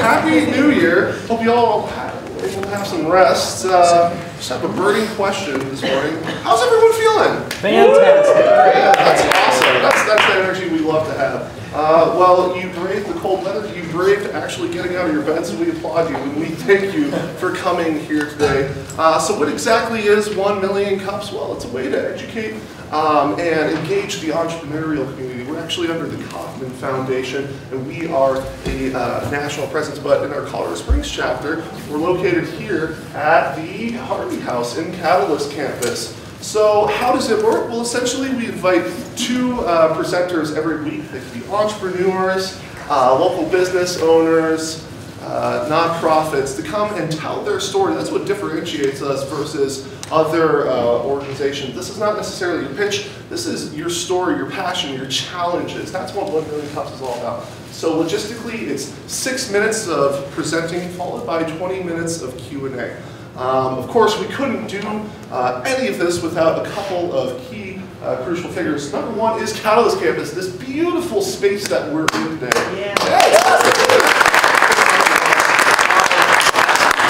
Happy New Year. Hope you all to have some rest. Uh, just have a burning question this morning. How's everyone feeling? Fantastic. Yeah, that's awesome. That's, that's the energy we love to have. Uh, well, you braved the cold weather. You braved actually getting out of your beds, and we applaud you and we thank you for coming here today. Uh, so, what exactly is One Million Cups? Well, it's a way to educate um, and engage the entrepreneurial community. We're actually under the Kauffman Foundation, and we are a uh, national presence. But in our Colorado Springs chapter, we're located here at the Harvey House in Catalyst campus. So how does it work? Well, essentially we invite two uh, presenters every week. They can be entrepreneurs, uh, local business owners, uh, nonprofits to come and tell their story. That's what differentiates us versus other uh, organizations. This is not necessarily your pitch. This is your story, your passion, your challenges. That's what One Million Cups is all about. So logistically, it's six minutes of presenting followed by 20 minutes of Q&A. Um, of course, we couldn't do uh, any of this without a couple of key uh, crucial figures. Number one is Catalyst Campus, this beautiful space that we're in today.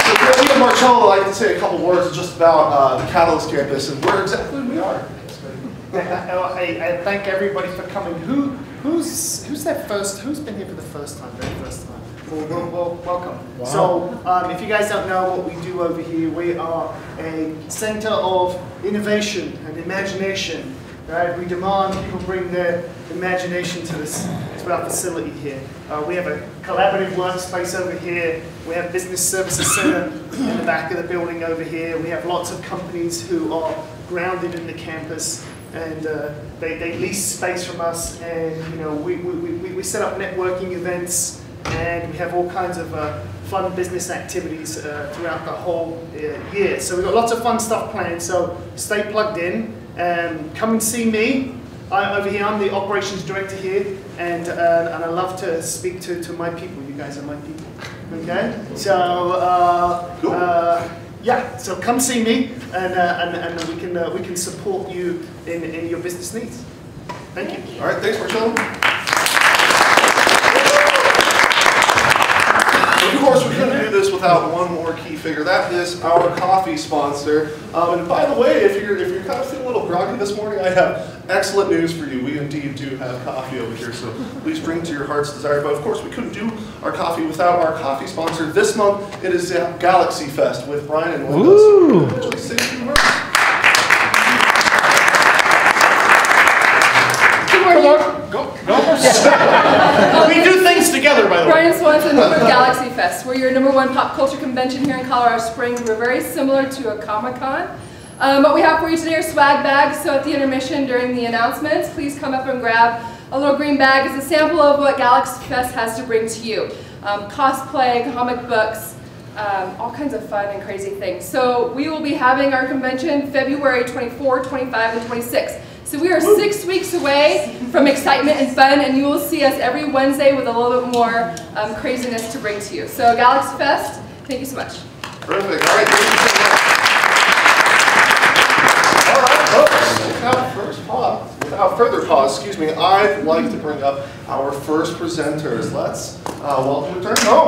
So Randy and Marcello would like to say a couple words just about uh, the Catalyst Campus and where exactly we are. I, I thank everybody for coming. Who, who's, who's that first? Who's been here for the first time? Very first time. Well, well, well welcome. So, um, if you guys don't know what we do over here, we are a center of innovation and imagination. Right? We demand people bring their imagination to this to our facility here. Uh, we have a collaborative workspace over here. We have business services center in the back of the building over here. We have lots of companies who are grounded in the campus and uh, they, they lease space from us and you know we, we, we, we set up networking events and we have all kinds of uh, fun business activities uh, throughout the whole uh, year. So we've got lots of fun stuff planned, so stay plugged in. Um, come and see me. I, over here, I'm the operations director here, and, uh, and I love to speak to, to my people. You guys are my people. Okay? So, uh, Cool. uh, yeah, so come see me, and, uh, and, and we, can, uh, we can support you in, in your business needs. Thank you. All right, thanks, Marcello. Of course, we couldn't do this without one more key figure. That is our coffee sponsor. Um, and by the way, if you're if you're kind of feeling a little groggy this morning, I have excellent news for you. We indeed do have coffee over here, so please drink to your heart's desire. But of course, we couldn't do our coffee without our coffee sponsor. This month, it is Galaxy Fest with Brian and Linda. Ooh. So, just say a few words. Go, go. we do things together, by the way. Brian Swanson Galaxy Fest. We're your number one pop culture convention here in Colorado Springs. We're very similar to a Comic Con. Um, what we have for you today are swag bags. So at the intermission during the announcements, please come up and grab a little green bag as a sample of what Galaxy Fest has to bring to you. Um, cosplay, comic books, um, all kinds of fun and crazy things. So we will be having our convention February 24, 25, and 26. So we are six weeks away from excitement and fun, and you will see us every Wednesday with a little bit more um, craziness to bring to you. So Galaxy Fest, thank you so much. Perfect. All right. Thank you so much. All right, folks. Without first pause, without further pause, excuse me, I'd like to bring up our first presenters. Let's uh, welcome return home.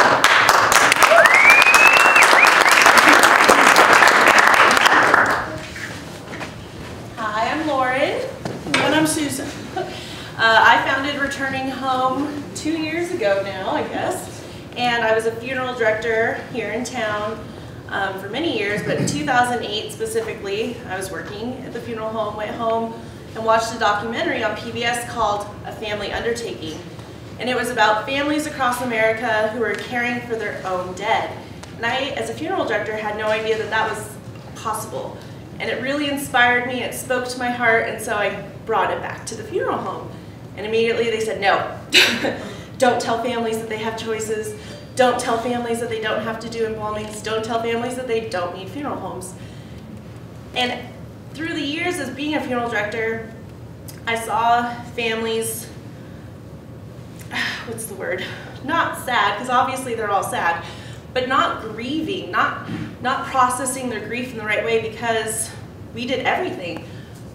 Hi, I'm Lauren. And I'm Susan. Uh, I founded Returning Home two years ago now, I guess. And I was a funeral director here in town um, for many years, but in 2008 specifically, I was working at the funeral home, went home and watched a documentary on PBS called A Family Undertaking. And it was about families across America who were caring for their own dead. And I, as a funeral director, had no idea that that was possible. And it really inspired me, it spoke to my heart, and so I brought it back to the funeral home. And immediately they said, no, don't tell families that they have choices. Don't tell families that they don't have to do embalmings. Don't tell families that they don't need funeral homes. And through the years as being a funeral director, I saw families, what's the word? Not sad, because obviously they're all sad, but not grieving, not, not processing their grief in the right way because we did everything.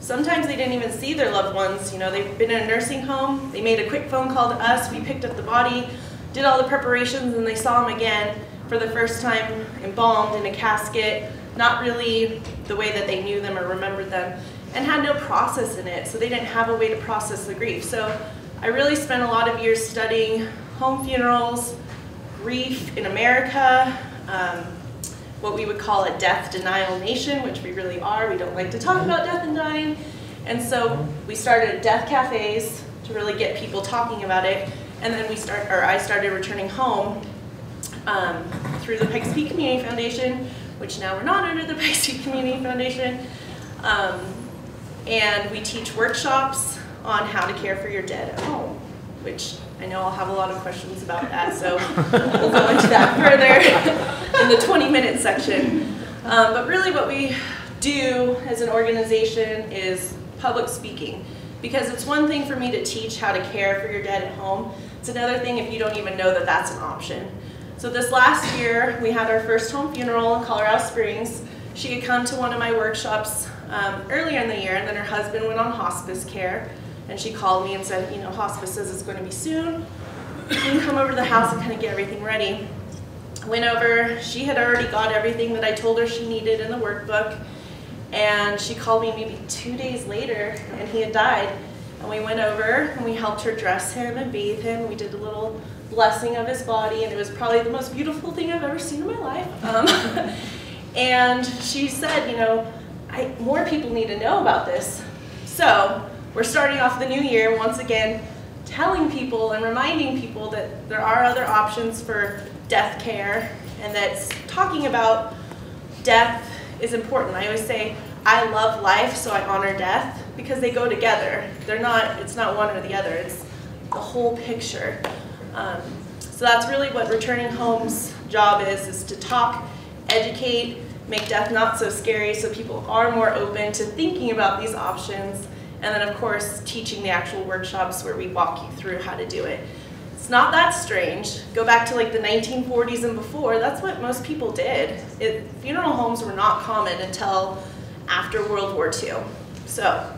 Sometimes they didn't even see their loved ones. You know, they've been in a nursing home, they made a quick phone call to us, we picked up the body, did all the preparations, and they saw him again for the first time embalmed in a casket, not really the way that they knew them or remembered them, and had no process in it, so they didn't have a way to process the grief. So I really spent a lot of years studying home funerals, grief in America, um, what we would call a death denial nation, which we really are. We don't like to talk about death and dying. And so we started death cafes to really get people talking about it. And then we start, or I started returning home um, through the Pikes Peak Community Foundation, which now we're not under the Pikes Peak Community Foundation. Um, and we teach workshops on how to care for your dead at home, which I know I'll have a lot of questions about that, so we'll go into that further in the 20 minute section. Um, but really what we do as an organization is public speaking. Because it's one thing for me to teach how to care for your dead at home. It's another thing if you don't even know that that's an option. So this last year, we had our first home funeral in Colorado Springs. She had come to one of my workshops um, earlier in the year, and then her husband went on hospice care. And she called me and said, you know, hospice says it's going to be soon. You can come over to the house and kind of get everything ready. Went over, she had already got everything that I told her she needed in the workbook. And she called me maybe two days later, and he had died. And we went over and we helped her dress him and bathe him. We did a little blessing of his body, and it was probably the most beautiful thing I've ever seen in my life. Um, and she said, you know, I, more people need to know about this. So we're starting off the new year once again telling people and reminding people that there are other options for death care and that talking about death is important. I always say I love life so I honor death because they go together. They're not, it's not one or the other, it's the whole picture. Um, so that's really what Returning Home's job is, is to talk, educate, make death not so scary so people are more open to thinking about these options and then of course, teaching the actual workshops where we walk you through how to do it. It's not that strange. Go back to like the 1940s and before, that's what most people did. It, funeral homes were not common until after World War II. So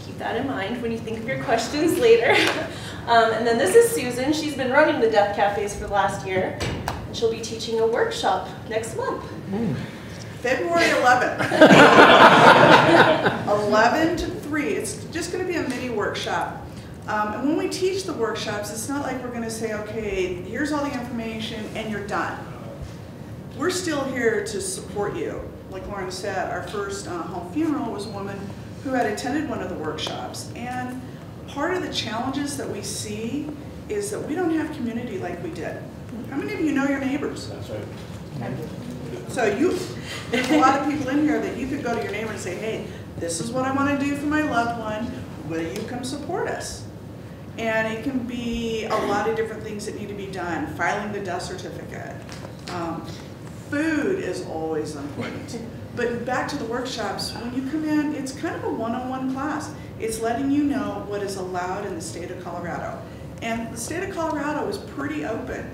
keep that in mind when you think of your questions later. um, and then this is Susan. She's been running the Death Cafes for the last year. And she'll be teaching a workshop next month. Mm. February 11th. 11 to 3. It's just going to be a mini workshop. Um, and when we teach the workshops, it's not like we're going to say, okay, here's all the information and you're done. We're still here to support you. Like Lauren said, our first uh, home funeral was a woman who had attended one of the workshops. And part of the challenges that we see is that we don't have community like we did. How many of you know your neighbors? That's right. So you, there's a lot of people in here that you could go to your neighbor and say, hey, this is what I want to do for my loved one. Will you come support us? And it can be a lot of different things that need to be done. Filing the death certificate. Um, food is always important. But back to the workshops, when you come in, it's kind of a one-on-one -on -one class. It's letting you know what is allowed in the state of Colorado. And the state of Colorado is pretty open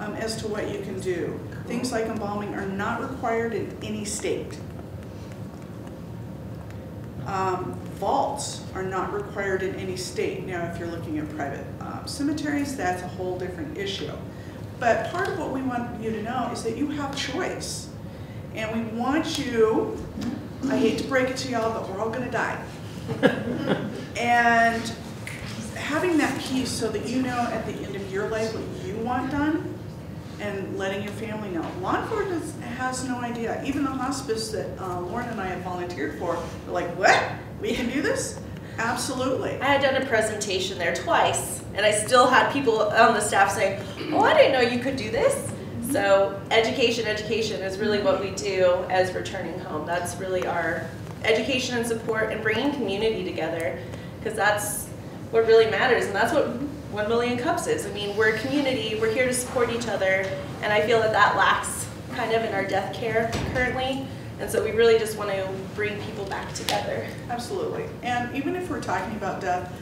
um, as to what you can do. Things like embalming are not required in any state. Um, vaults are not required in any state. Now, if you're looking at private um, cemeteries, that's a whole different issue. But part of what we want you to know is that you have choice. And we want you, I hate to break it to y'all, but we're all gonna die. and having that piece so that you know at the end of your life what you want done and letting your family know. Law enforcement has no idea. Even the hospice that uh, Lauren and I have volunteered for, they're like, what? We can do this? Absolutely. I had done a presentation there twice, and I still had people on the staff saying, oh, I didn't know you could do this. So education, education is really what we do as returning home. That's really our education and support and bringing community together because that's what really matters and that's what 1 Million Cups is. I mean, we're a community, we're here to support each other, and I feel that that lacks kind of in our death care currently. And so we really just want to bring people back together. Absolutely. And even if we're talking about death,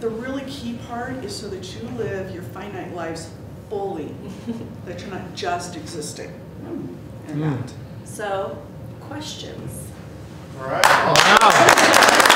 the really key part is so that you live your finite lives fully, that you're not just existing. Hmm. in that. So, questions? All right. Yes.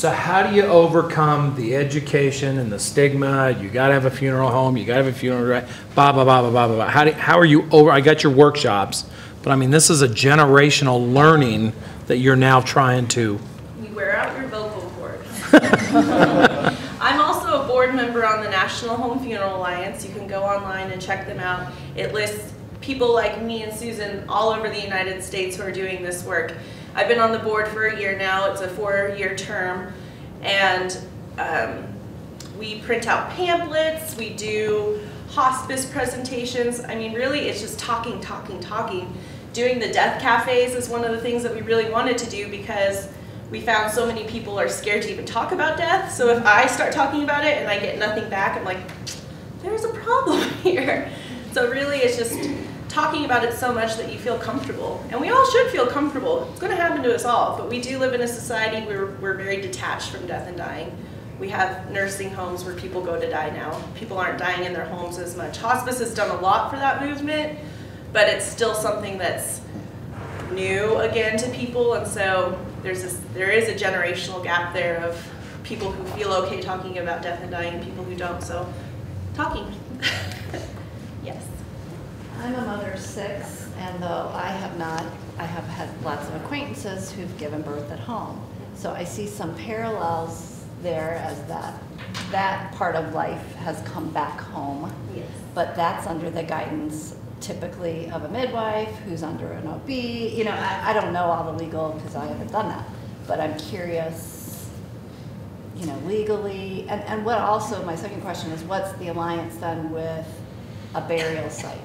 So how do you overcome the education and the stigma? You gotta have a funeral home, you gotta have a funeral, blah, blah, blah, blah, blah, blah, blah. How do, how are you over, I got your workshops, but I mean, this is a generational learning that you're now trying to, You wear out your vocal cords. I'm also a board member on the National Home Funeral Alliance. You can go online and check them out. It lists people like me and Susan all over the United States who are doing this work. I've been on the board for a year now. It's a four-year term. And um, we print out pamphlets, we do hospice presentations. I mean, really, it's just talking, talking, talking. Doing the death cafes is one of the things that we really wanted to do because we found so many people are scared to even talk about death. So if I start talking about it and I get nothing back, I'm like, there's a problem here. So really, it's just talking about it so much that you feel comfortable. And we all should feel comfortable. It's going to happen to us all. But we do live in a society where we're very detached from death and dying. We have nursing homes where people go to die now. People aren't dying in their homes as much. Hospice has done a lot for that movement, but it's still something that's new again to people. And so there's this, there is a generational gap there of people who feel okay talking about death and dying and people who don't. So talking. I'm a mother of six, and though I have not, I have had lots of acquaintances who've given birth at home. So I see some parallels there as that, that part of life has come back home. Yes. But that's under the guidance typically of a midwife who's under an OB. You know, I, I don't know all the legal, because I haven't done that. But I'm curious, you know, legally, and, and what also, my second question is, what's the alliance done with a burial site?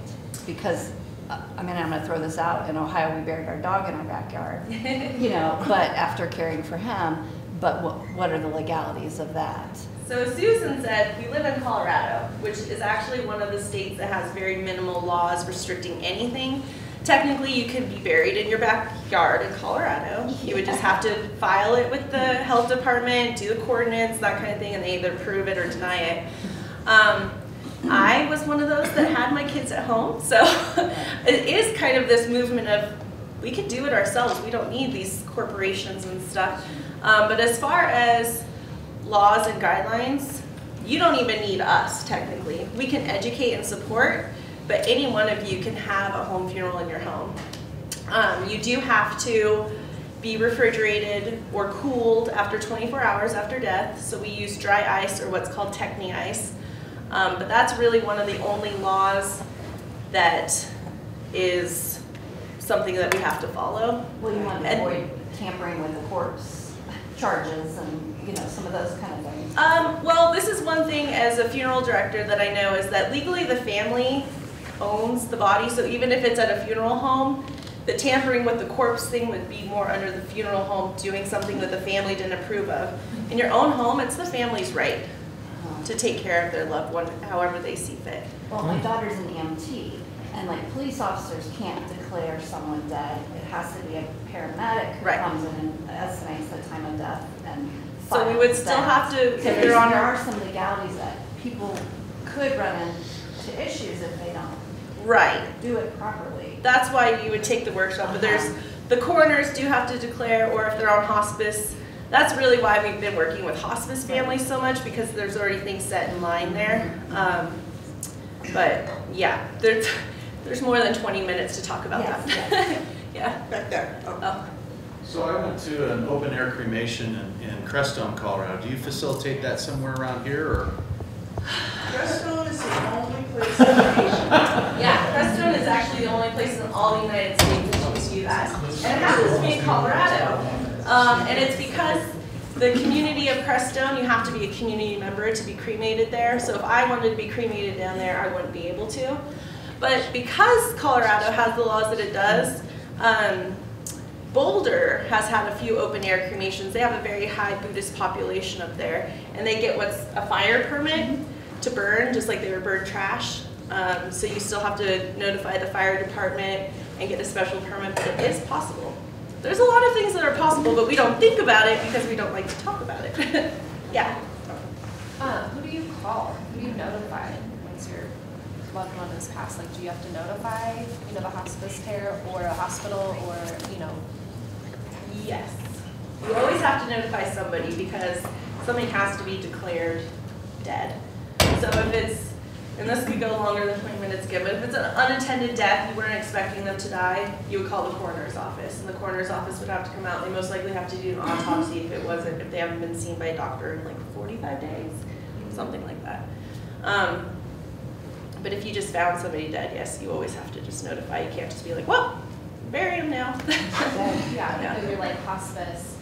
Because, uh, I mean, I'm gonna throw this out, in Ohio, we buried our dog in our backyard, you know, but after caring for him, but what, what are the legalities of that? So Susan said, we live in Colorado, which is actually one of the states that has very minimal laws restricting anything. Technically, you could be buried in your backyard in Colorado. You would just have to file it with the health department, do the coordinates, that kind of thing, and they either approve it or deny it. Um, I was one of those that had my kids at home, so it is kind of this movement of we could do it ourselves. We don't need these corporations and stuff. Um, but as far as laws and guidelines, you don't even need us technically. We can educate and support, but any one of you can have a home funeral in your home. Um, you do have to be refrigerated or cooled after 24 hours after death. So we use dry ice or what's called Techni ice. Um, but that's really one of the only laws that is something that we have to follow. Well, you want to And- avoid tampering with the corpse charges and, you know, some of those kind of things. Um, well, this is one thing as a funeral director that I know is that legally the family owns the body, so even if it's at a funeral home, the tampering with the corpse thing would be more under the funeral home doing something that the family didn't approve of. In your own home, it's the family's right to take care of their loved one however they see fit. Well, my hmm. daughter's an EMT, and like police officers can't declare someone dead. It has to be a paramedic who Right. comes in and estimates the time of death and. So we would still that. have to, if So they're there are some legalities that people could run into issues if they don't right. do it properly. That's why you would take the workshop, but there's, uh-huh. the coroners do have to declare, or if they're on hospice, that's really why we've been working with hospice families so much, because there's already things set in line there. Um, But, yeah, there's, there's more than twenty minutes to talk about Yes, that. Yeah, Back there. Oh. oh, So I went to an open air cremation in, in Crestone, Colorado. Do you facilitate that somewhere around here or? Crestone is the only place in the nation. yeah, Crestone is actually the only place in all the United States that you can do that. And it happens to be in Colorado. Um, and it's because the community of Crestone, you have to be a community member to be cremated there. So if I wanted to be cremated down there, I wouldn't be able to. But because Colorado has the laws that it does, um, Boulder has had a few open air cremations. They have a very high Buddhist population up there, and they get what's a fire permit to burn, just like they would burn trash. Um, so you still have to notify the fire department and get a special permit, but it is possible. There's a lot of things that are possible, but we don't think about it because we don't like to talk about it. yeah. Uh, who do you call? Who do you notify once your loved one has passed? Like, do you have to notify, you know, the hospice care or a hospital or, you know? Yes. You always have to notify somebody because something has to be declared dead. So if it's, and this could go longer than 20 minutes again, but if it's an unattended death, you weren't expecting them to die, you would call the coroner's office. And the coroner's office would have to come out. They most likely have to do an autopsy if it wasn't, if they haven't been seen by a doctor in like 45 days, something like that. Um, but if you just found somebody dead, yes, you always have to just notify. You can't just be like, well, bury him now. Yeah, Yeah. if you're like hospice.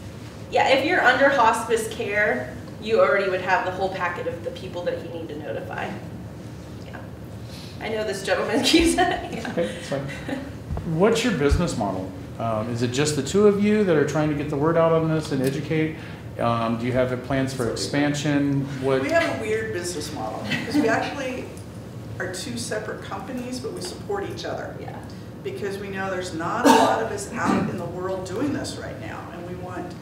Yeah, if you're under hospice care, you already would have the whole packet of the people that you need to notify. Yeah. I know this gentleman keeps, yeah. Okay, that's fine. What's your business model? Um, Is it just the two of you that are trying to get the word out on this and educate? Um, Do you have plans for expansion? What? We have a weird business model, because we actually are two separate companies, but we support each other. Yeah. Because we know there's not a lot of us out in the world doing this right now, and we want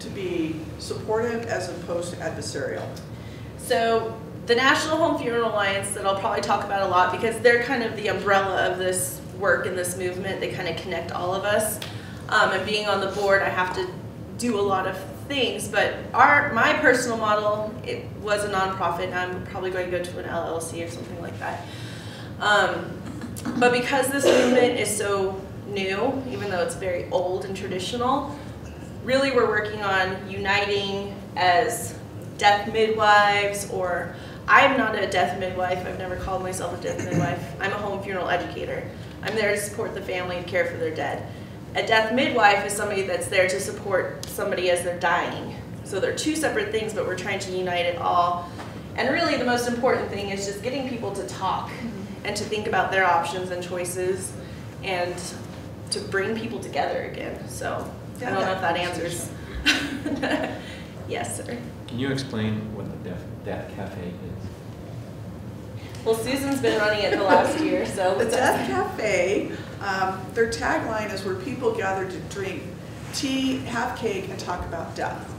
to be supportive as opposed to adversarial. So the National Home Funeral Alliance that I'll probably talk about a lot because they're kind of the umbrella of this work and this movement. They kind of connect all of us. Um, and being on the board, I have to do a lot of things. But our my personal model it was a nonprofit, and I'm probably going to go to an LLC or something like that. Um, but because this movement is so new, even though it's very old and traditional, really we're working on uniting as death midwives or I'm not a death midwife. I've never called myself a death midwife. I'm a home funeral educator. I'm there to support the family and care for their dead. A death midwife is somebody that's there to support somebody as they're dying. So they're two separate things, but we're trying to unite it all. And really the most important thing is just getting people to talk and to think about their options and choices and to bring people together again. So I don't know if that answers. yes, sir. Can you explain what the Death, Deaf Cafe is? Well, Susan's been running it the last year, so. The Death Cafe, um, their tagline is where people gather to drink tea, have cake, and talk about death.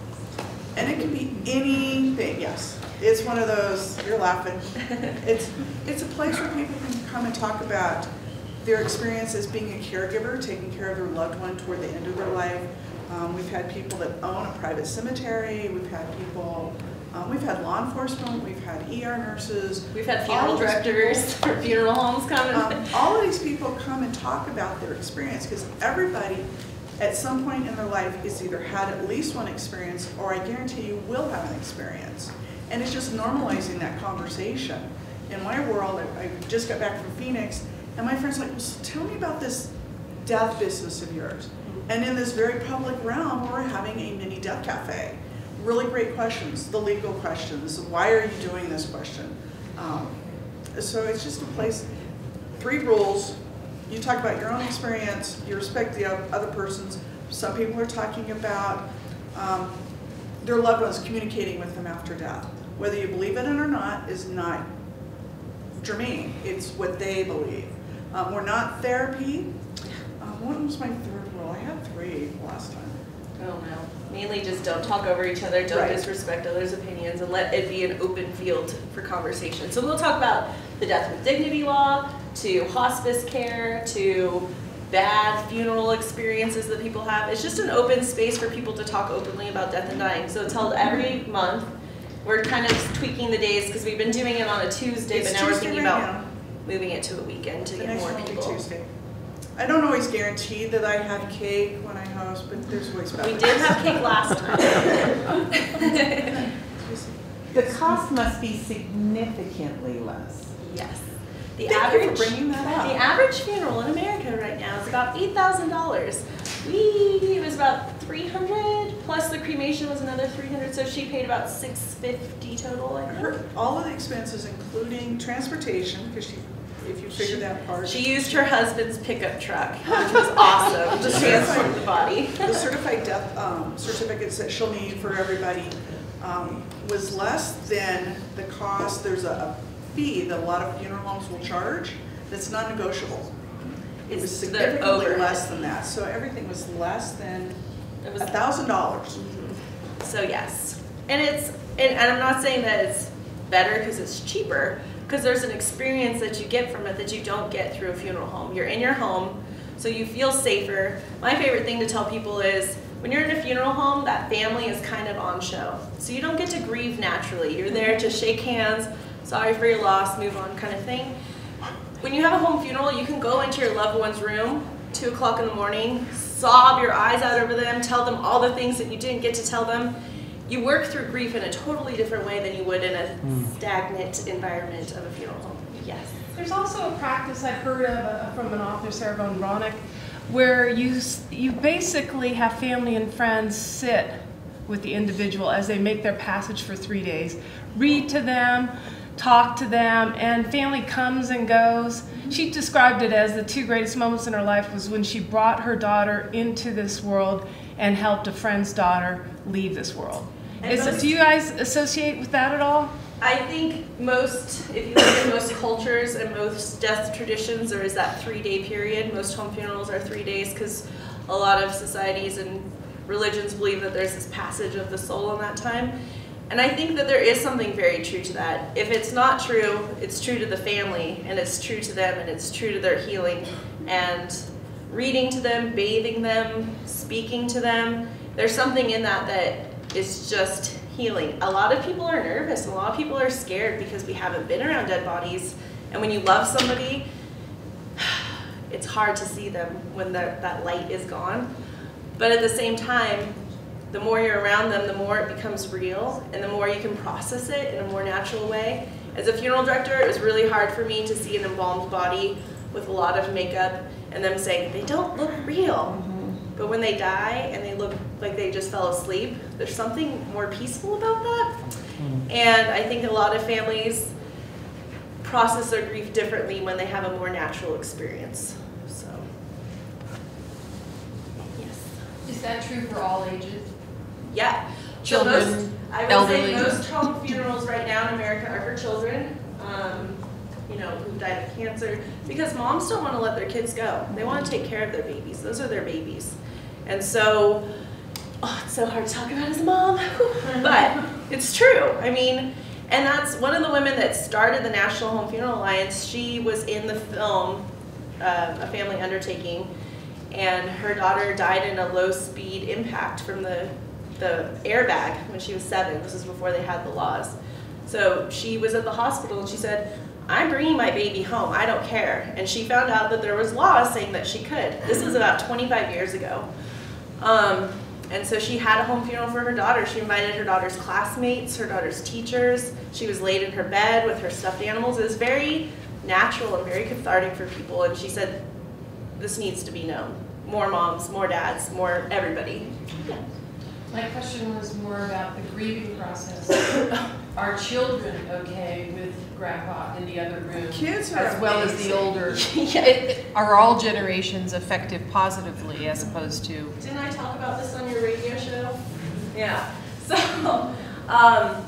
And it can be anything, yes. It's one of those, you're laughing. It's, it's a place where people can come and talk about their experience as being a caregiver, taking care of their loved one toward the end of their life. Um, we've had people that own a private cemetery, we've had people, um, we've had law enforcement, we've had ER nurses. We've had funeral people- directors for funeral homes coming. um, all of these people come and talk about their experience because everybody at some point in their life has either had at least one experience or I guarantee you will have an experience. And it's just normalizing that conversation. In my world, I, I just got back from Phoenix and my friend's like, well, so tell me about this death business of yours. And in this very public realm, we're having a mini death cafe. Really great questions, the legal questions, why are you doing this question? Um, so it's just a place, three rules. You talk about your own experience, you respect the other person's. Some people are talking about um, their loved ones communicating with them after death. Whether you believe in it or not is not germane, it's what they believe. Um, we're not therapy. Um, what was my third rule? I had three last time. I don't. Mainly just don't talk over each other, don't Right. disrespect others' opinions, and let it be an open field for conversation. So we'll talk about the death with dignity law, to hospice care, to bad funeral experiences that people have. It's just an open space for people to talk openly about death and dying. So it's held every month. We're kind of tweaking the days because we've been doing it on a Tuesday, It's but now we're thinking right about now. moving it to a weekend to The get more one will be people. Tuesday. I don't always guarantee that I have cake when I host, but there's always better. We did have cake last time. The cost must be significantly less. Yes. The Thank you average, for bringing that up. the average funeral in America right now is about eight thousand dollars. We it was about three hundred plus the cremation was another three hundred, so she paid about six fifty total. I think. Her, all of the expenses, including transportation, because she, if you figure that part. She used her husband's pickup truck, which was awesome to transport the body. The certified death um, certificates that she'll need for everybody um, was less than the cost, there's a a fee that a lot of funeral homes will charge that's non-negotiable. It was significantly less than that, so everything was less than It was a thousand dollars. So yes, and it's and, and I'm not saying that it's better because it's cheaper because there's an experience that you get from it that you don't get through a funeral home. You're in your home, so you feel safer. My favorite thing to tell people is when you're in a funeral home, that family is kind of on show, so you don't get to grieve naturally. You're there to shake hands, sorry for your loss, move on, kind of thing. When you have a home funeral, you can go into your loved one's room, two o'clock in the morning, sob your eyes out over them, tell them all the things that you didn't get to tell them. You work through grief in a totally different way than you would in a stagnant environment of a funeral home. Yes. There's also a practice I've heard of uh, from an author, Sarah Von Bronick, where you, you basically have family and friends sit with the individual as they make their passage for three days, read to them, talk to them, and family comes and goes. She described it as the two greatest moments in her life was when she brought her daughter into this world and helped a friend's daughter leave this world. Is do you guys associate with that at all? I think most, if you look at most cultures and most death traditions, there is that three day period. Most home funerals are three days because a lot of societies and religions believe that there's this passage of the soul in that time. And I think that there is something very true to that. If it's not true, it's true to the family and it's true to them and it's true to their healing. And reading to them, bathing them, speaking to them, there's something in that that is just healing. A lot of people are nervous, a lot of people are scared because we haven't been around dead bodies. And when you love somebody, it's hard to see them when that that light is gone. But at the same time, the more you're around them, the more it becomes real and the more you can process it in a more natural way. As a funeral director, it was really hard for me to see an embalmed body with a lot of makeup and them saying, they don't look real. But when they die and they look like they just fell asleep, there's something more peaceful about that. And I think a lot of families process their grief differently when they have a more natural experience. So, yes. Is that true for all ages? Yeah. So Children, most, I would say elderly. most home funerals right now in America are for children, um, you know, who died of cancer, because moms don't want to let their kids go. They want to take care of their babies. Those are their babies. And so, oh, it's so hard to talk about as a mom, but it's true. I mean, and that's one of the women that started the National Home Funeral Alliance. She was in the film, uh, A Family Undertaking, and her daughter died in a low-speed impact from the, the airbag when she was seven. This was before they had the laws. So she was at the hospital and she said, I'm bringing my baby home, I don't care. And she found out that there was laws saying that she could. This was about 25 years ago. Um, and so she had a home funeral for her daughter. She invited her daughter's classmates, her daughter's teachers. She was laid in her bed with her stuffed animals. It was very natural and very cathartic for people. And she said, this needs to be known. More moms, more dads, more everybody. My question was more about the grieving process. Are children okay with grandpa in the other room? Kids are As well as amazing. the older? Yeah. It- Are all generations affected positively as opposed to? Didn't I talk about this on your radio show? Yeah. So, um,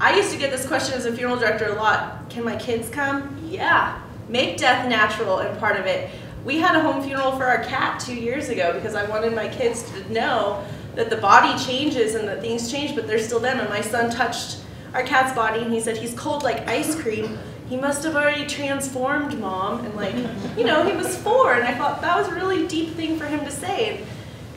I used to get this question as a funeral director a lot. Can my kids come? Yeah. Make death natural and part of it. We had a home funeral for our cat two years ago because I wanted my kids to know that the body changes and that things change, but they're still them. And my son touched our cat's body and he said, he's cold like ice cream. He must have already transformed, mom. And like, you know, he was four. And I thought that was a really deep thing for him to say. And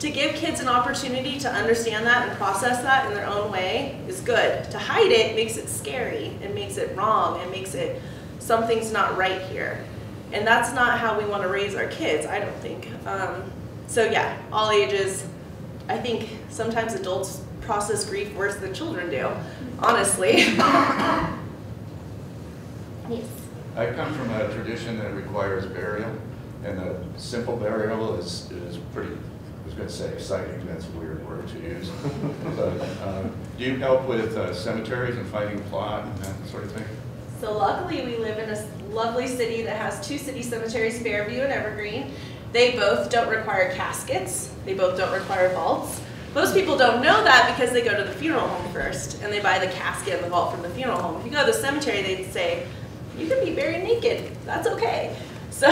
to give kids an opportunity to understand that and process that in their own way is good. To hide it makes it scary and makes it wrong and makes it something's not right here. And that's not how we want to raise our kids, I don't think. Um, so yeah, all ages. I think sometimes adults process grief worse than children do, honestly. yes. I come from a tradition that requires burial, and a simple burial is, is pretty, I was gonna say exciting, that's a weird word to use. But, uh, do you help with uh, cemeteries and finding plot and that sort of thing? So luckily, we live in a lovely city that has two city cemeteries, Fairview and Evergreen. They both don't require caskets. They both don't require vaults. Most people don't know that because they go to the funeral home first and they buy the casket and the vault from the funeral home. If you go to the cemetery, they'd say, you can be buried naked. That's okay. So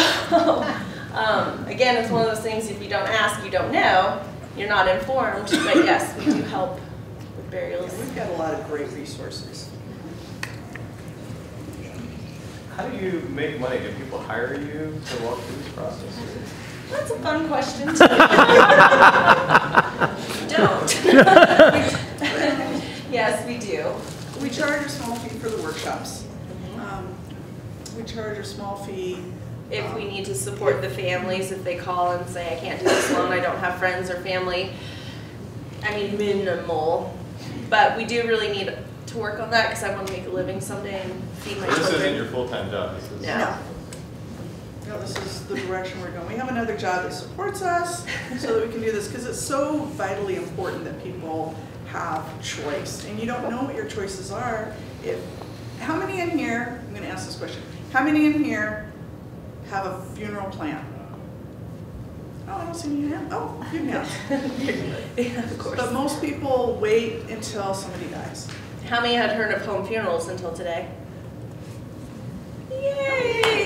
Um, again, it's one of those things, if you don't ask, you don't know, you're not informed, but yes, we do help with burials. We've got a lot of great resources. How do you make money? Do people hire you to walk through this process? That's a fun question. Don't. Yes, we do. We charge a small fee for the workshops. Um, We charge a small fee. If we need to support the families, if they call and say, I can't do this alone, I don't have friends or family. I mean, minimal, but we do really need to work on that because I want to make a living someday and feed my So this isn't your full-time job? This is- No. No, this is the direction we're going. We have another job that supports us so that we can do this, because it's so vitally important that people have choice. And you don't know what your choices are if, how many in here, I'm gonna ask this question, how many in here have a funeral plan? Oh, I don't see any hands. Oh, you hands. Yeah, of course. But most people wait until somebody dies. How many had heard of home funerals until today? Yay!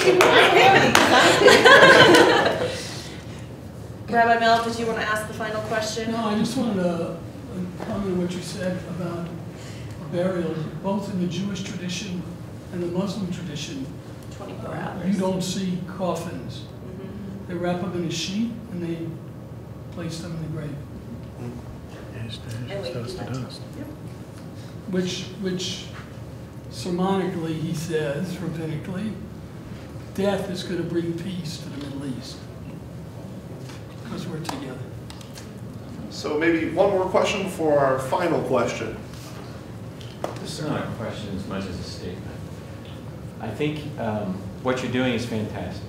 Rabbi Mel, did you want to ask the final question? No, I just wanted to uh, comment on what you said about burial, both in the Jewish tradition and the Muslim tradition. 24 uh, hours. You don't see coffins. Mm -hmm. They wrap them in a sheet and they place them in the grave, And we do that too. which, which sermonically, he says, rabbinically, death is going to bring peace to the Middle East. Because we're together. So maybe one more question before our final question. This is not a question as much as a statement. I think um, what you're doing is fantastic,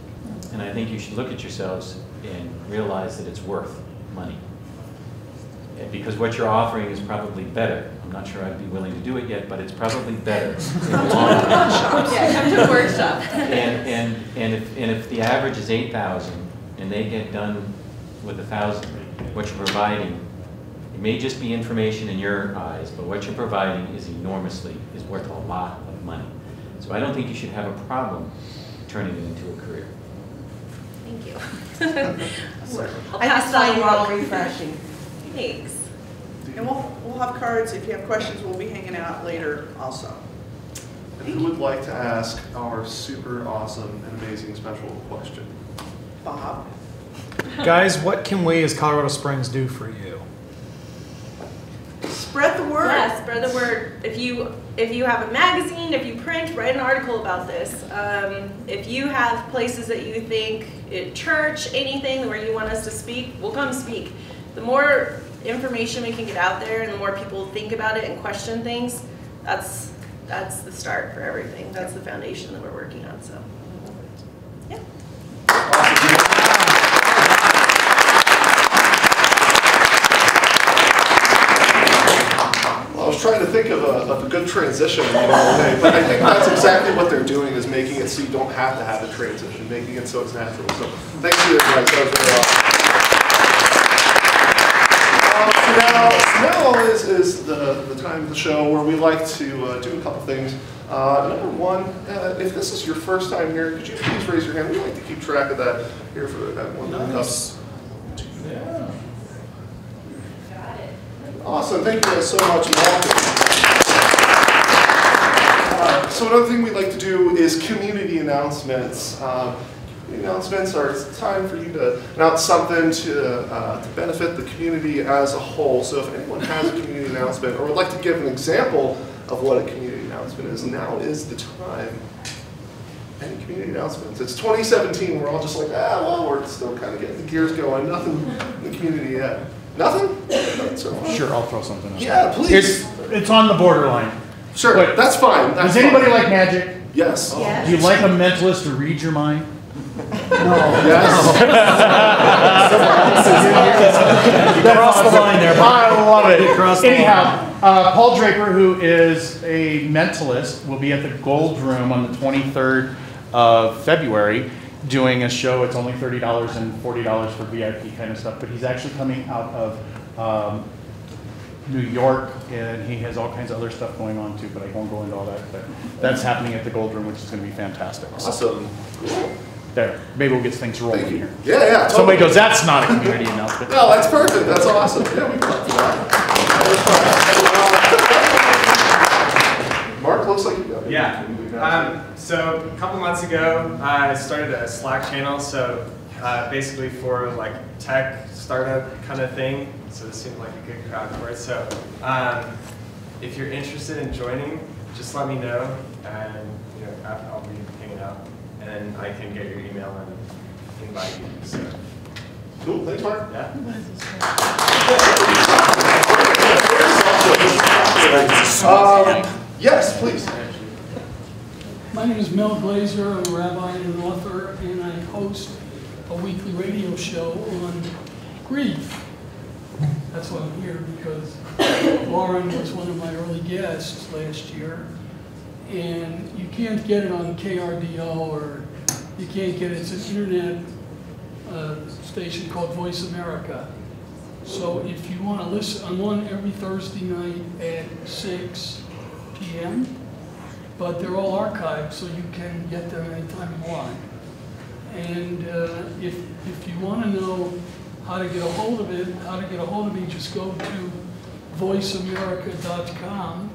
and I think you should look at yourselves and realize that it's worth money. Because what you're offering is probably better. I'm not sure I'd be willing to do it yet, but it's probably better in the long run. Yeah, come to a workshop. And, and, and if, and if the average is eight thousand, and they get done with a thousand, what you're providing, it may just be information in your eyes, but what you're providing is enormously, is worth a lot of money. So I don't think you should have a problem turning it into a career. Thank you. I'll I just find it all refreshing. Thanks. And we'll, we'll have cards, if you have questions, we'll be hanging out later also. And who would like to ask our super awesome and amazing special question? Bob? Guys, what can we as Colorado Springs do for you? Spread the word. Yeah, spread the word. If you if you have a magazine, if you print, write an article about this. Um, if you have places that you think, church, anything where you want us to speak, we'll come speak. The more information we can get out there, and the more people think about it and question things, that's that's the start for everything. That's the foundation that we're working on. So. Well, I was trying to think of a, of a good transition, you know, but I think that's exactly what they're doing is making it so you don't have to have a transition, making it so it's natural. So thank you, guys. That was very awesome. Um, so now, now is, is the, the time of the show where we like to uh, do a couple things. Uh, number one, uh, if this is your first time here, could you please raise your hand? We like to keep track of that here for that one. Nice. Yeah. Awesome, thank you guys so much. Uh, So another thing we'd like to do is community announcements. Announcements are it's time for you to announce something to, uh, to benefit the community as a whole. So if anyone has a community announcement or would like to give an example of what a community announcement is, now is the time. Any community announcements? It's 2017, we're all just like, ah, well, we're still kind of getting the gears going, nothing in the community yet. Nothing? Nothing so? Sure, I'll throw something out. Yeah, please. It's, it's on the borderline. Sure, But that's fine. That's Does anybody fine. like magic? Yes. Yes. Do you like a mentalist to read your mind? Yes. You crossed the line there. I love it. You crossed Anyhow, uh, Paul Draper, who is a mentalist, will be at the Gold Room on the 23rd of February doing a show. It's only $30 and $40 for VIP kind of stuff, but he's actually coming out of um, New York, and he has all kinds of other stuff going on too, but I won't go into all that. But that's happening at the Gold Room, which is going to be fantastic. Awesome. Cool. There, maybe we'll get things rolling here. Yeah, yeah. Somebody goes, that's not a community announcement. No, that's perfect. That's awesome. Yeah, we can talk to that. Mark, looks like you got it. Yeah. Um, so a couple months ago, I started a Slack channel. So uh, basically for like tech startup kind of thing. So this seemed like a good crowd for it. So um, if you're interested in joining, just let me know, and you know I- I'll be hanging out, and then I can get your email and invite you. So. Cool. Thanks, Mark. Yeah. Um, yes, please. My name is Mel Glazer, I'm a rabbi and an author, and I host a weekly radio show on grief. That's why I'm here, because Lauren was one of my early guests last year, and you can't get it on KRDO, or you can't get it, it's an internet uh, station called Voice America. So if you want to listen, I'm on every Thursday night at six PM, but they're all archived, so you can get them anytime you want. And uh, if, if you want to know how to get a hold of it, how to get a hold of me, just go to voiceamerica.com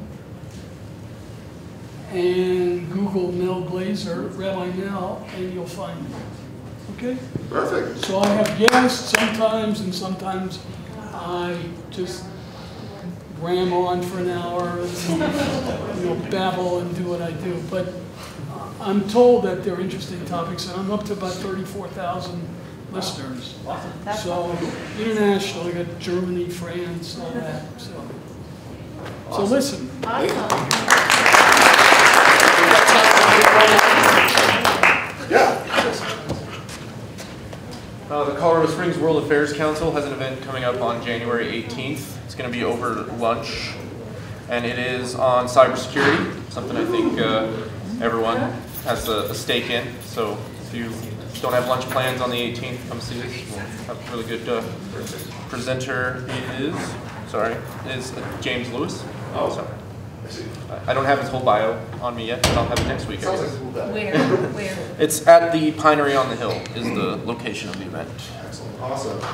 and Google Mel Glazer, Rabbi Mel, and you'll find me. Okay? Perfect. So I have guests sometimes, and sometimes I just ram on for an hour, and, you know, babble and do what I do. But I'm told that they're interesting topics, and I'm up to about 34,000 listeners. Awesome. So international, I got Germany, France, all that, so. awesome. So listen. Uh, the Colorado Springs World Affairs Council has an event coming up on January 18th. It's going to be over lunch, and it is on cybersecurity, something I think uh, everyone has a, a stake in. So if you don't have lunch plans on the 18th, come see us. We'll have a really good uh, presenter. Is sorry is James Lewis. Oh. sorry. I- I don't have his whole bio on me yet, but I'll have it next week. I Sounds guess. like a cool guy. Where? Where? It's at the Pinery on the Hill is the location of the event. Excellent. Awesome. Well,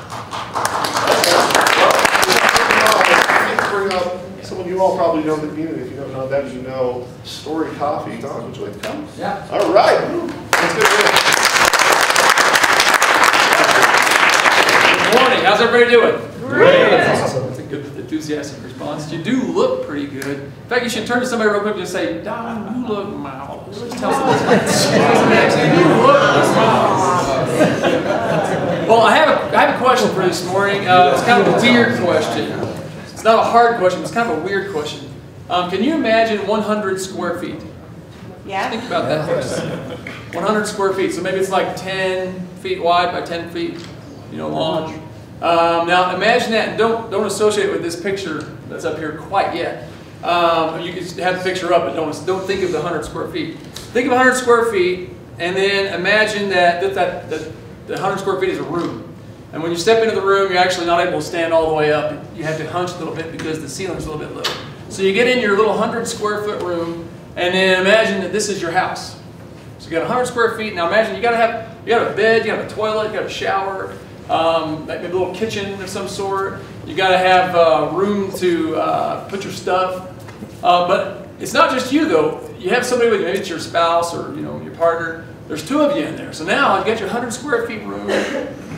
Bring up someone you all probably know in the community. If you don't know them, you know Story Coffee. Don, would you like to come? Yeah. All right. Let's get it. Good morning, how's everybody doing? Great. Awesome. That's a good enthusiastic response. You do look pretty good. In fact, you should turn to somebody real quick and just say, Don, you look marvelous. Just tell somebody. you look marvelous. Well, I have a, I have a question for this morning. Uh, it's kind of a weird question. It's not a hard question, it's kind of a weird question. Um, can you imagine 100 square feet? Yeah. Think about that for a second. 100 square feet, so maybe it's like 10 feet wide by 10 feet, you know, long. Um, now imagine that, and don't, don't associate with this picture that's up here quite yet. Um, you can have the picture up, but don't, don't think of the 100 square feet. Think of 100 square feet, and then imagine that, that, that, that the 100 square feet is a room. And when you step into the room, you're actually not able to stand all the way up. You have to hunch a little bit because the ceiling's a little bit low. So you get in your little 100 square foot room, and then imagine that this is your house. So you got 100 square feet. Now imagine you got to have you got a bed, you got a toilet, you got a shower, um, maybe a little kitchen of some sort. You got to have uh, room to uh, put your stuff. Uh, but it's not just you though. You have somebody with you. Maybe it's your spouse or you know your partner. There's two of you in there. So now you got your 100 square feet room.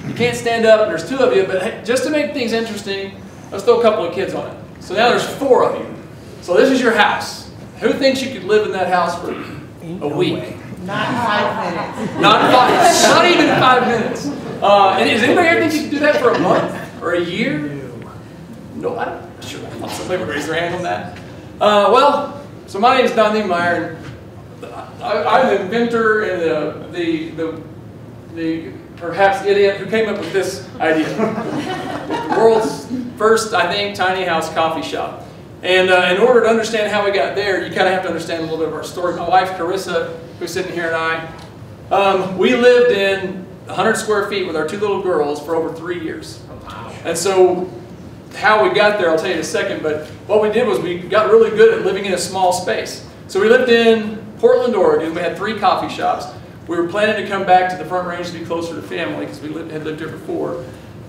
You can't stand up, and there's two of you. But hey, just to make things interesting, let's throw a couple of kids on it. So now there's four of you. So this is your house. Who thinks you could live in that house for a week? Not five minutes. Not five, not even five minutes. Uh, and does anybody ever think you could do that for a month or a year? No, I'm Sure, somebody would raise their hand on that. Uh, well, so my name is Don Niemeyer, I, I'm the inventor and the, the, the, the perhaps idiot who came up with this idea. the world's first, I think, tiny house coffee shop. And uh, in order to understand how we got there, you kind of have to understand a little bit of our story. My wife, Carissa, who's sitting here, and I, um, we lived in 100 square feet with our two little girls for over three years. And so how we got there, I'll tell you in a second, but what we did was we got really good at living in a small space. So we lived in Portland, Oregon. We had three coffee shops. We were planning to come back to the Front Range to be closer to family because we lived, had lived here before.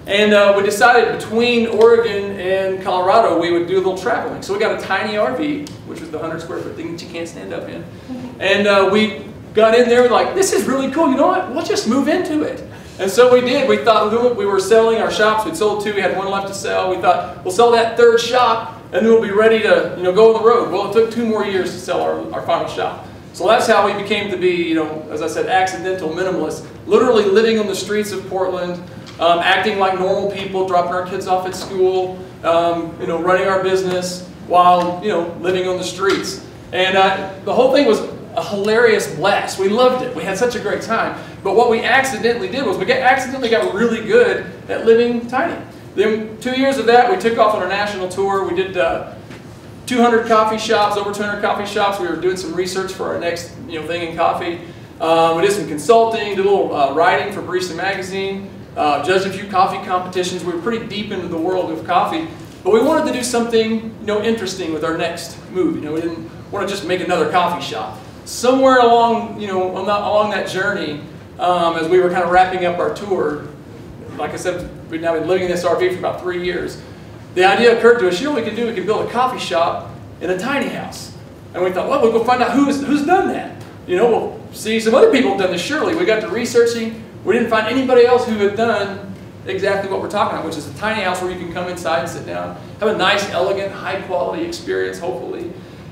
And uh, we decided between Oregon and Colorado we would do a little traveling. So we got a tiny RV, which was the 100 square foot thing that you can't stand up in. And uh, we got in there like, this is really cool. You know what? We'll just move into it. And so we did. We thought we were selling our shops. We'd sold two. We had one left to sell. We thought we'll sell that third shop and then we'll be ready to you know go on the road. Well, it took two more years to sell our, our final shop. So that's how we became to be, you know, as I said, accidental minimalists. Literally living on the streets of Portland, um, acting like normal people, dropping our kids off at school, um, you know, running our business while, you know, living on the streets. And uh, the whole thing was a hilarious blast. We loved it. We had such a great time. But what we accidentally did was we accidentally got really good at living tiny. Then two years of that, we took off on a national tour. We did uh, 200 coffee shops, over 200 coffee shops. We were doing some research for our next you know, thing in coffee. Uh, we did some consulting, did a little uh, writing for Barista Magazine, uh, judged a few coffee competitions. We were pretty deep into the world of coffee. But we wanted to do something you know, interesting with our next move. You know, we didn't want to just make another coffee shop. Somewhere along, you know, that, along that journey, um, as we were kind of wrapping up our tour, like I said, we've now been living in this RV for about three years. The idea occurred to us, you know what we can do? We can build a coffee shop in a tiny house. And we thought, well, we'll go find out who's, who's done that. You know, we'll see some other people have done this surely. We got to researching. We didn't find anybody else who had done exactly what we're talking about, which is a tiny house where you can come inside and sit down, have a nice, elegant, high-quality experience, hopefully,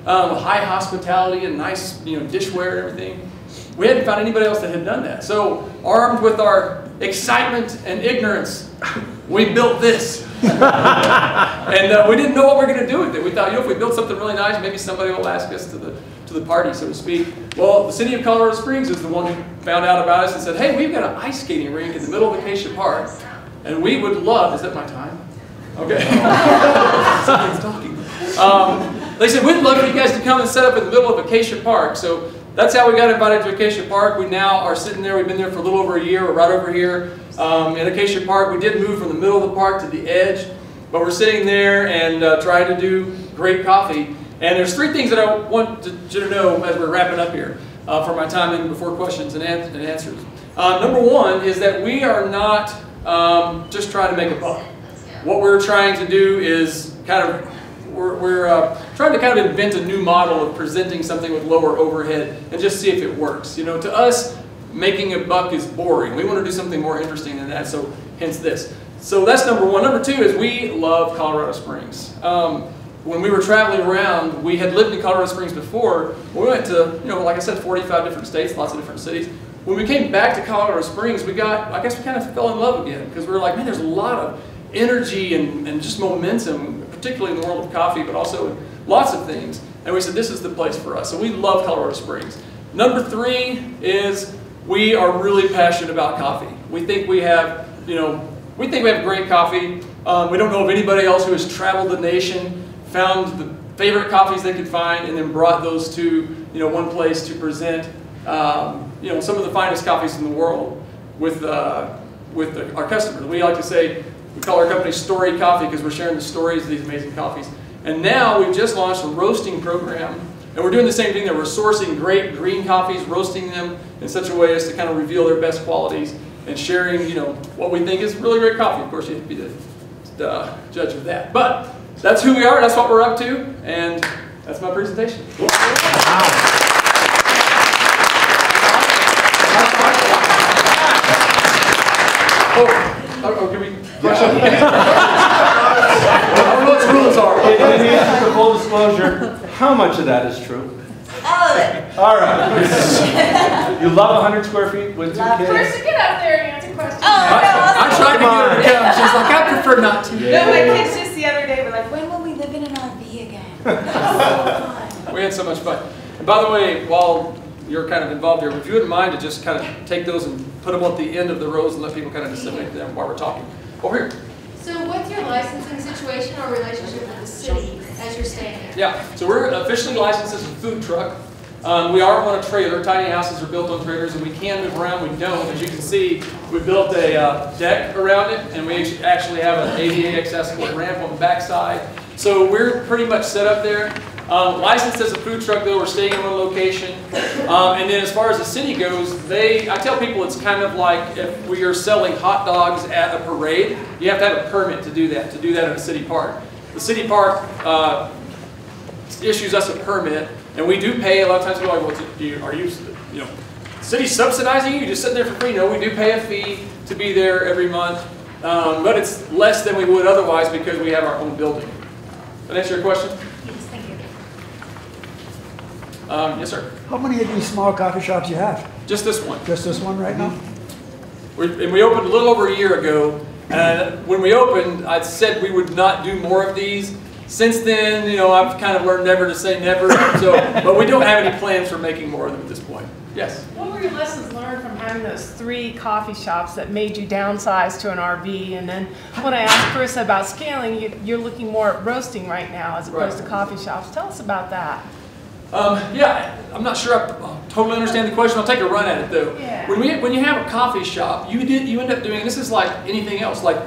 um, high hospitality and nice, you know, dishware and everything. We hadn't found anybody else that had done that. So, armed with our excitement and ignorance, we built this. and uh, we didn't know what we were going to do with it. We thought, you know, if we build something really nice, maybe somebody will ask us to the to the party, so to speak. Well, the city of Colorado Springs is the one who found out about us and said, hey, we've got an ice skating rink in the middle of Acacia Park, and we would love, is that my time? Okay. Someone's talking. Um, they said, we'd love for you guys to come and set up in the middle of Acacia Park. So that's how we got invited to Acacia Park. We now are sitting there. We've been there for a little over a year. We're right over here um, in Acacia Park. We did move from the middle of the park to the edge, but we're sitting there and uh, trying to do great coffee. And there's three things that I want you to know as we're wrapping up here uh, for my time and before questions and, and answers. Uh, number one is that we are not um, just trying to make a buck. What we're trying to do is kind of we're, we're uh, trying to kind of invent a new model of presenting something with lower overhead and just see if it works. You know, to us, making a buck is boring. We want to do something more interesting than that, so hence this. So that's number one. Number two is we love Colorado Springs. Um, when we were traveling around, we had lived in Colorado Springs before. We went to, you know, like I said, 45 different states, lots of different cities. When we came back to Colorado Springs, we got, I guess we kind of fell in love again because we were like, man, there's a lot of energy and, and just momentum, particularly in the world of coffee, but also lots of things. And we said, this is the place for us. So we love Colorado Springs. Number three is we are really passionate about coffee. We think we have, you know, we think we have great coffee. Um, we don't know of anybody else who has traveled the nation, found the favorite coffees they could find, and then brought those to, you know, one place to present, um, you know, some of the finest coffees in the world with, uh, with the, our customers. We like to say, we call our company Story Coffee because we're sharing the stories of these amazing coffees. And now we've just launched a roasting program and we're doing the same thing that we're sourcing great green coffees, roasting them in such a way as to kind of reveal their best qualities and sharing, you know, what we think is really great coffee. Of course, you have to be the, the judge of that. But that's who we are, that's what we're up to, and that's my presentation. Oh, oh, can we question? I don't know what the rules are. In the interest of full disclosure, how much of that is true? All of it. All right. you love 100 square feet with two kids? First, get out there and answer questions. Oh, no, I tried to get her to come. She's like, I prefer not to. No, my kids just the other day were like, when will we live in an RV again? We had so much fun. And by the way, while you're kind of involved here, if you wouldn't mind to just kind of take those and put them at the end of the rows and let people kind of disseminate them while we're talking. Over here. So what's your licensing situation or relationship with the city as you're staying here? Yeah, so we're officially licensed as a food truck. Um, we are on a trailer. Tiny houses are built on trailers, and we can move around. We don't. As you can see, we built a uh, deck around it, and we actually have an ADA accessible ramp on the backside. So we're pretty much set up there. Um, licensed as a food truck though, we're staying in one location. Um, and then as far as the city goes, they, I tell people it's kind of like if we are selling hot dogs at a parade, you have to have a permit to do that, to do that in a city park. The city park, uh, issues us a permit, and we do pay, a lot of times are like, well, do you, are you, you know, city subsidizing you, you're just sitting there for free? No, we do pay a fee to be there every month, um, but it's less than we would otherwise because we have our own building. That answer your question? Yes. Um, yes, sir. How many of these small coffee shops you have? Just this one. Just this one right now? We, and we opened a little over a year ago. And when we opened, I said we would not do more of these. Since then, you know, I've kind of learned never to say never. So, but we don't have any plans for making more of them at this point. Yes. What were your lessons learned from having those three coffee shops that made you downsize to an RV? And then when I asked Chris about scaling, you, you're looking more at roasting right now as opposed Right. to coffee shops. Tell us about that. Um, yeah, I'm not sure I totally understand the question. I'll take a run at it though. Yeah. When we when you have a coffee shop, you did you end up doing this is like anything else. Like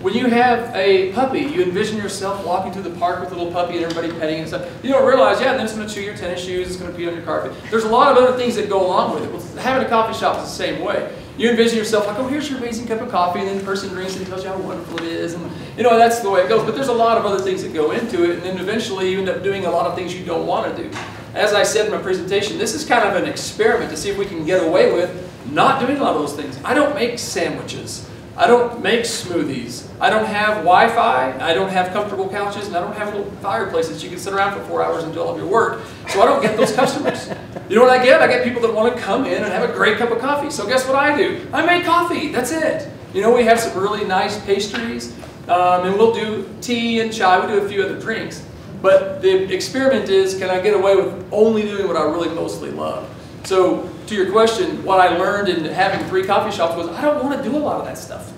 when you have a puppy, you envision yourself walking through the park with a little puppy and everybody petting it and stuff. You don't realize, yeah, then it's going to chew your tennis shoes, it's going to pee on your carpet. There's a lot of other things that go along with it. Well, having a coffee shop is the same way. You envision yourself like, oh, here's your amazing cup of coffee, and then the person drinks it and tells you how wonderful it is, and you know that's the way it goes. But there's a lot of other things that go into it, and then eventually you end up doing a lot of things you don't want to do. As I said in my presentation, this is kind of an experiment to see if we can get away with not doing a lot of those things. I don't make sandwiches. I don't make smoothies. I don't have Wi-Fi. I don't have comfortable couches, and I don't have little fireplace that you can sit around for four hours and do all of your work. So I don't get those customers. You know what I get? I get people that want to come in and have a great cup of coffee. So guess what I do? I make coffee. That's it. You know, we have some really nice pastries, um, and we'll do tea and chai. We do a few other drinks. But the experiment is, can I get away with only doing what I really mostly love? So to your question, what I learned in having three coffee shops was I don't want to do a lot of that stuff.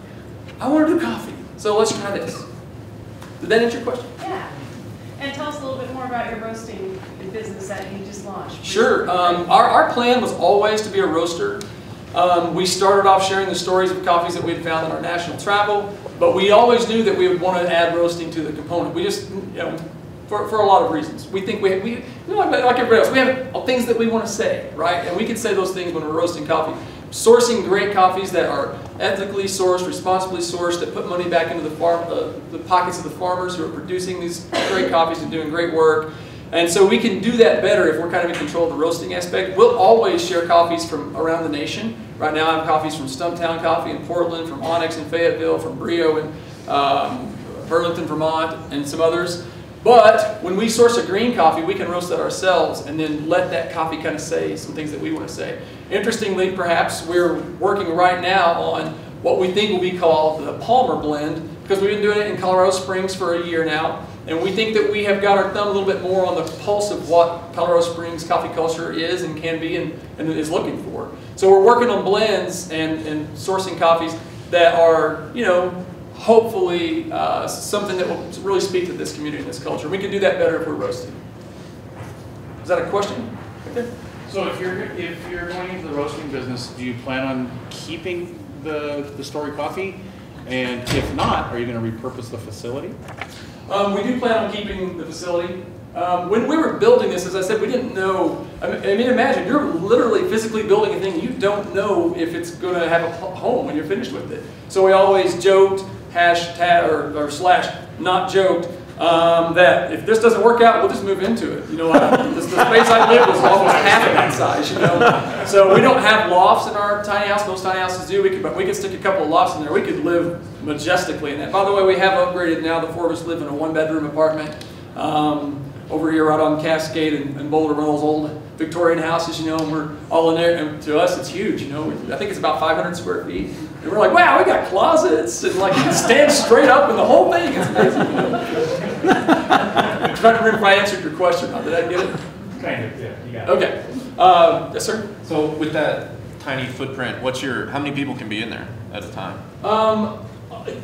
I want to do coffee. So let's try this. Did that answer your question? Yeah. And tell us a little bit more about your roasting business that you just launched. Sure. Um, our, our plan was always to be a roaster. Um, we started off sharing the stories of coffees that we had found in our national travel, but we always knew that we would want to add roasting to the component. We just, you know, for, for a lot of reasons. We think we, we like, like everybody else, we have things that we want to say, right? And we can say those things when we're roasting coffee. Sourcing great coffees that are ethically sourced, responsibly sourced, that put money back into the farm, uh, the pockets of the farmers who are producing these great coffees and doing great work. And so we can do that better if we're kind of in control of the roasting aspect. We'll always share coffees from around the nation. Right now I have coffees from Stumptown Coffee in Portland, from Onyx in Fayetteville, from Brio in um, Burlington, Vermont, and some others. But when we source a green coffee, we can roast that ourselves and then let that coffee kind of say some things that we want to say. Interestingly, perhaps, we're working right now on what we think will be called the Palmer blend because we've been doing it in Colorado Springs for a year now. And we think that we have got our thumb a little bit more on the pulse of what Colorado Springs coffee culture is and can be and, and is looking for. So we're working on blends and, and sourcing coffees that are, you know, hopefully uh, something that will really speak to this community and this culture. We can do that better if we're roasting. Is that a question? Okay. So if you're, if you're going into the roasting business, do you plan on keeping the, the story coffee? And if not, are you gonna repurpose the facility? Um, we do plan on keeping the facility. Um, when we were building this, as I said, we didn't know. I mean, I mean, imagine you're literally physically building a thing. You don't know if it's going to have a home when you're finished with it. So we always joked, hashtag or, or slash, not joked, um, that if this doesn't work out, we'll just move into it. You know, I, the, space I live was almost half of that size. You know, so we don't have lofts in our tiny house. Most tiny houses do. We could, but we could stick a couple of lofts in there. We could live majestically in that. By the way, we have upgraded now. The four of us live in a one-bedroom apartment. Um, over here right on Cascade and, and Boulder, those old Victorian houses, you know, and we're all in there, and to us it's huge, you know, I think it's about 500 square feet, and we're like, wow, we got closets, and like, you can stand straight up, and the whole thing is amazing, you know. I'm trying to remember if I answered your question, did I get it? Kind of, yeah, you got it. Okay, uh, yes, sir? So with that tiny footprint, what's your, how many people can be in there at a time? Um,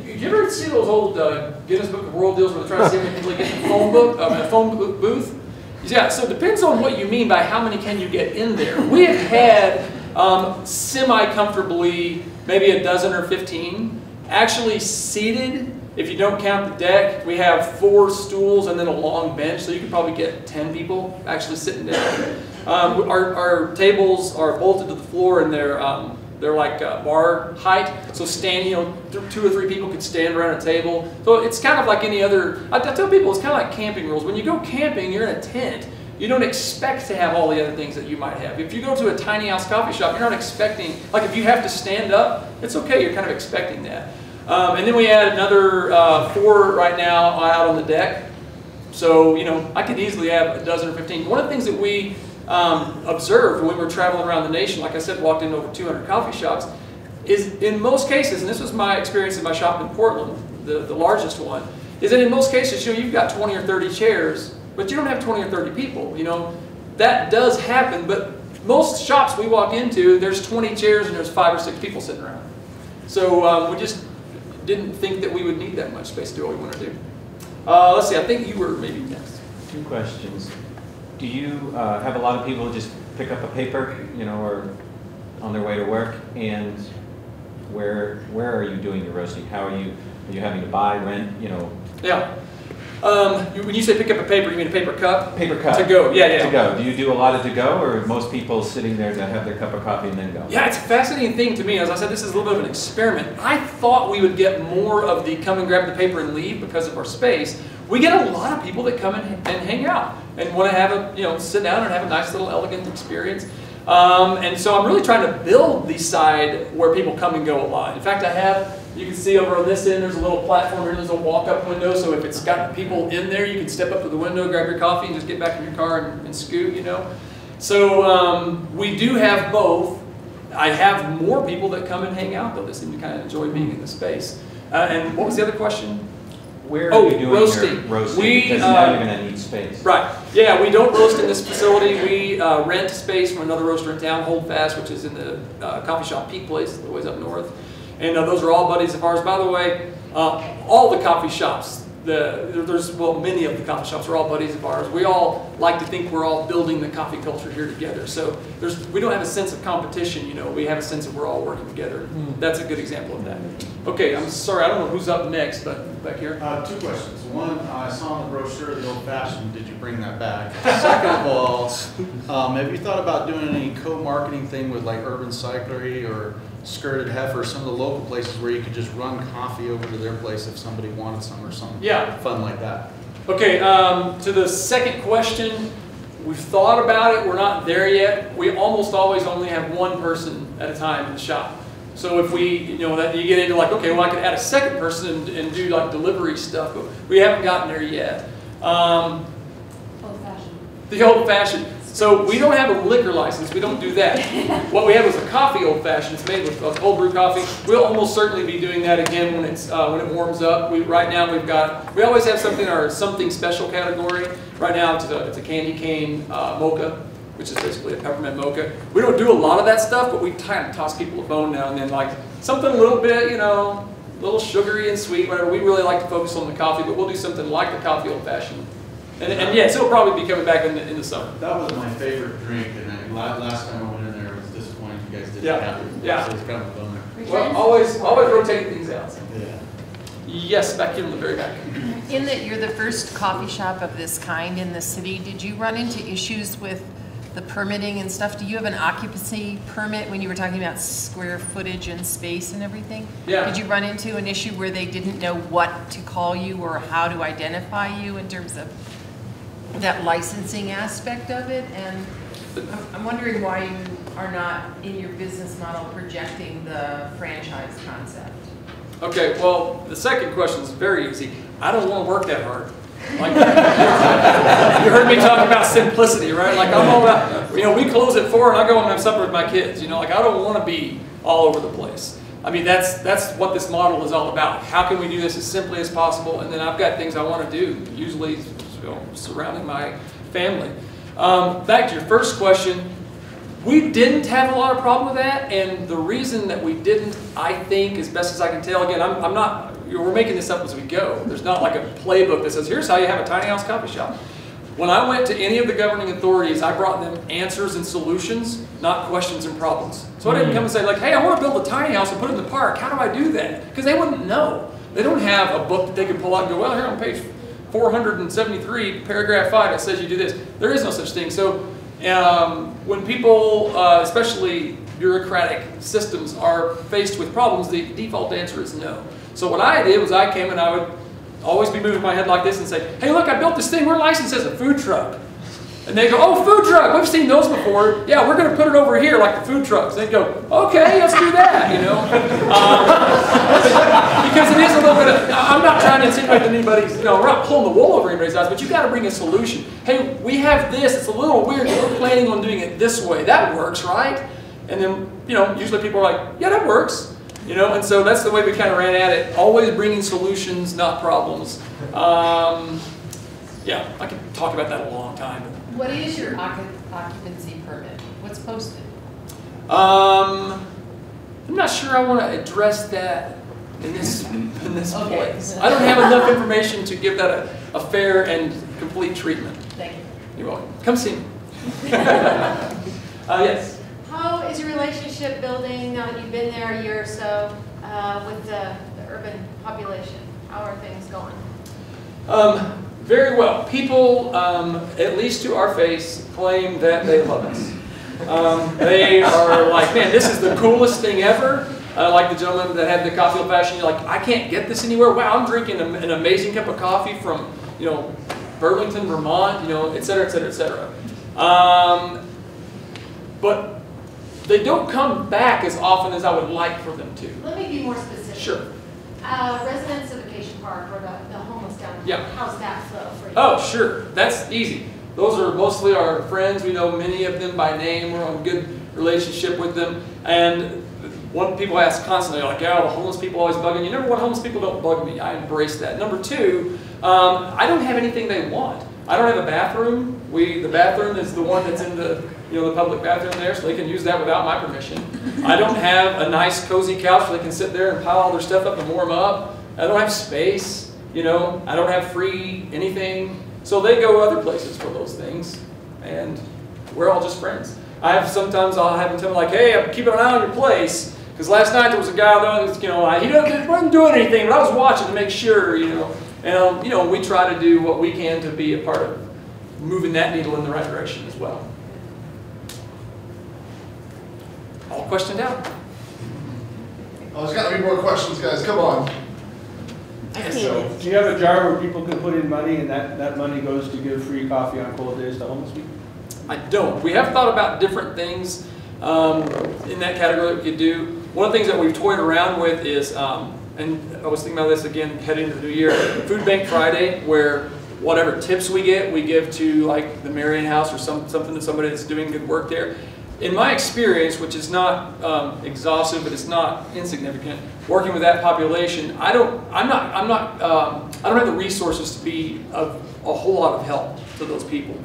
you ever see those old uh, Guinness Book of World Deals where they're trying to see how many people get in the phone book, um, a phone bo- booth? Yeah, so it depends on what you mean by how many can you get in there. We have had um, semi-comfortably maybe a dozen or 15. Actually seated, If you don't count the deck, we have four stools and then a long bench, so you could probably get 10 people actually sitting down. Um, our, our tables are bolted to the floor and they're, um, they're like uh, bar height, so standing, you know, two or three people could stand around a table. So it's kind of like any other, I, I tell people it's kind of like camping rules. When you go camping, you're in a tent. You don't expect to have all the other things that you might have. If you go to a tiny house coffee shop, you're not expecting, like if you have to stand up, it's okay, you're kind of expecting that. Um, and then we add another uh, four right now out on the deck. So, you know, I could easily have a dozen or 15. One of the things that we um, observed when we were traveling around the nation, like I said, walked into over 200 coffee shops, is in most cases, and this was my experience in my shop in Portland, the, the largest one, is that in most cases, you know, you've got 20 or 30 chairs, but you don't have 20 or 30 people, you know. That does happen, but most shops we walk into, there's 20 chairs and there's five or six people sitting around. So um, we just didn't think that we would need that much space to do what we want to do. Uh, let's see, I think you were maybe next. Two questions. Do you uh, have a lot of people just pick up a paper, you know, or on their way to work? And where where are you doing your roasting? How are you? Are you having to buy, rent, you know? Yeah. Um, when you say pick up a paper, you mean a paper cup? Paper cup. To go, yeah, yeah. To go. Do you do a lot of to go, or most people sitting there to have their cup of coffee and then go? Yeah, it's a fascinating thing to me. As I said, this is a little bit of an experiment. I thought we would get more of the come and grab the paper and leave because of our space. We get a lot of people that come in and hang out and want to have a, you know, sit down and have a nice little elegant experience. Um, and so I'm really trying to build the side where people come and go a lot. In fact, I have, you can see over on this end, there's a little platform here, there's a walk-up window, so if it's got people in there, you can step up to the window, grab your coffee, and just get back in your car and, and scoot, you know. So um, we do have both. I have more people that come and hang out, though, that seem to kind of enjoy being in the space. Uh, and what was the other question? Where are oh, you doing roasting. roasting? We, because uh, now you're going to need space. Right. Yeah, we don't roast in this facility. We uh, rent space from another roaster in town, Holdfast, which is in the uh, coffee shop Peak Place, a ways up north. And uh, those are all buddies of ours. By the way, uh, all the coffee shops, the, there's, well, many of the coffee shops are all buddies of ours. We all like to think we're all building the coffee culture here together. So there's, we don't have a sense of competition, you know. We have a sense of we're all working together. That's a good example of that. Okay, I'm sorry, I don't know who's up next, but back here. Uh, two questions. One, I saw in the brochure the old fashioned, did you bring that back? Second of all, um, have you thought about doing any co-marketing thing with like Urban Cyclery or Skirted Heifer, some of the local places where you could just run coffee over to their place if somebody wanted some or something? Yeah. Fun like that. Okay, um, to the second question, we've thought about it, we're not there yet. We almost always only have one person at a time in the shop. So if we, you know, that you get into like, okay, well, I could add a second person and, and do like delivery stuff, but we haven't gotten there yet. Um, Old fashioned. the old fashioned. So we don't have a liquor license. We don't do that. what we have is a coffee old fashioned. It's made with uh, cold brew coffee. We'll almost certainly be doing that again when it's uh, when it warms up. We right now we've got we always have something in our something special category. Right now it's a, it's a candy cane uh, mocha, which is basically a peppermint mocha. We don't do a lot of that stuff, but we kind of toss people a bone now and then, like something a little bit, you know, a little sugary and sweet, whatever. We really like to focus on the coffee, but we'll do something like the coffee old fashioned. And, and yes, it'll probably be coming back in the, in the summer. That was my favorite drink, and then la- last time I went in there, I was disappointed you guys didn't Yeah, have it. yeah. So it's kind of a bummer. Well, always, always rotate things out. Yeah. Yes, back here in the very back. In that you're the first coffee shop of this kind in the city, did you run into issues with the permitting and stuff? Do you have an occupancy permit when you were talking about square footage and space and everything? Yeah. Did you run into an issue where they didn't know what to call you or how to identify you in terms of that licensing aspect of it? And I'm- wondering why you are not in your business model projecting the franchise concept. Okay, well, the second question is very easy. I don't want to work that hard. Like, you heard me talk about simplicity, right? Like, I'm all about, you know, we close at four and I go and have supper with my kids. You know, like, I don't want to be all over the place. I mean, that's that's what this model is all about. How can we do this as simply as possible? And then I've got things I want to do, usually surrounding my family. Um, back to your first question, we didn't have a lot of problem with that, and the reason that we didn't, I think, as best as I can tell, again, I'm, I'm not, we're making this up as we go. There's not like a playbook that says, here's how you have a tiny house coffee shop. When I went to any of the governing authorities, I brought them answers and solutions, not questions and problems. So I didn't come and say like, hey, I want to build a tiny house and put it in the park. How do I do that? Because they wouldn't know. They don't have a book that they can pull out and go, well, here on page 473, paragraph 5, it says you do this. There is no such thing. So um, when people, uh, especially bureaucratic systems, are faced with problems, the default answer is no. So what I did was I came and I would always be moving my head like this and say, hey, look, I built this thing. We're licensed as a food truck. And they go, oh, food truck, we've seen those before. Yeah, we're going to put it over here like the food trucks. They go, okay, let's do that, you know. Um, because it is a little bit of, I'm not trying to insinuate that anybody's, you know, we're not pulling the wool over anybody's eyes, but you've got to bring a solution. Hey, we have this, it's a little weird, we're planning on doing it this way. That works, right? And then, you know, usually people are like, yeah, that works. You know, and so that's the way we kind of ran at it. Always bringing solutions, not problems. Um, yeah, I could talk about that a long time. What is your occupancy permit? What's posted? Um, I'm not sure I want to address that in this in this Okay. place. I don't have enough information to give that a, a fair and complete treatment. Thank you. You're welcome. Come see me. uh, yes. How is your relationship building now that you've been there a year or so uh, with the, the urban population? How are things going? Um, very well. People, um, at least to our face, claim that they love us. Um, they are like, man, this is the coolest thing ever. Uh, like the gentleman that had the coffee old fashioned, you're like, I can't get this anywhere. Wow, I'm drinking a, an amazing cup of coffee from, you know, Burlington, Vermont, you know, et cetera, et cetera, et cetera. Um, but they don't come back as often as I would like for them to. Let me be more specific. Sure. Uh, residents of Acacia Park or the, the homeless down there. Yeah. How's that flow for you? Oh, sure. That's easy. Those are mostly our friends. We know many of them by name. We're on good relationship with them. And one people ask constantly, like, yeah, the homeless people always bugging you. Number one, homeless people don't bug me. I embrace that. Number two, um, I don't have anything they want. I don't have a bathroom. We the bathroom is the one that's in the you know the public bathroom there, so they can use that without my permission. I don't have a nice cozy couch where they can sit there and pile all their stuff up and warm up. I don't have space. You know, I don't have free anything. So they go other places for those things, and we're all just friends. I have sometimes I'll have them tell me like, "Hey, I'm keeping an eye on your place." Because last night there was a guy that's, you know, he wasn't doing anything, but I was watching to make sure, you know. And, um, you know, we try to do what we can to be a part of moving that needle in the right direction as well. All questioned out? Oh, there's gotta be more questions, guys, come on. So, do you have a jar where people can put in money and that, that money goes to give free coffee on cold days to homeless people? I don't. We have thought about different things um, in that category that we could do. One of the things that we've toyed around with is, um, and I was thinking about this again heading into the new year, Food Bank Friday, where whatever tips we get, we give to like the Marian House or some, something to somebody that's doing good work there. In my experience, which is not um, exhaustive, but it's not insignificant, working with that population, I don't, I'm not, I'm not, um, I don't have the resources to be of a whole lot of help to those people.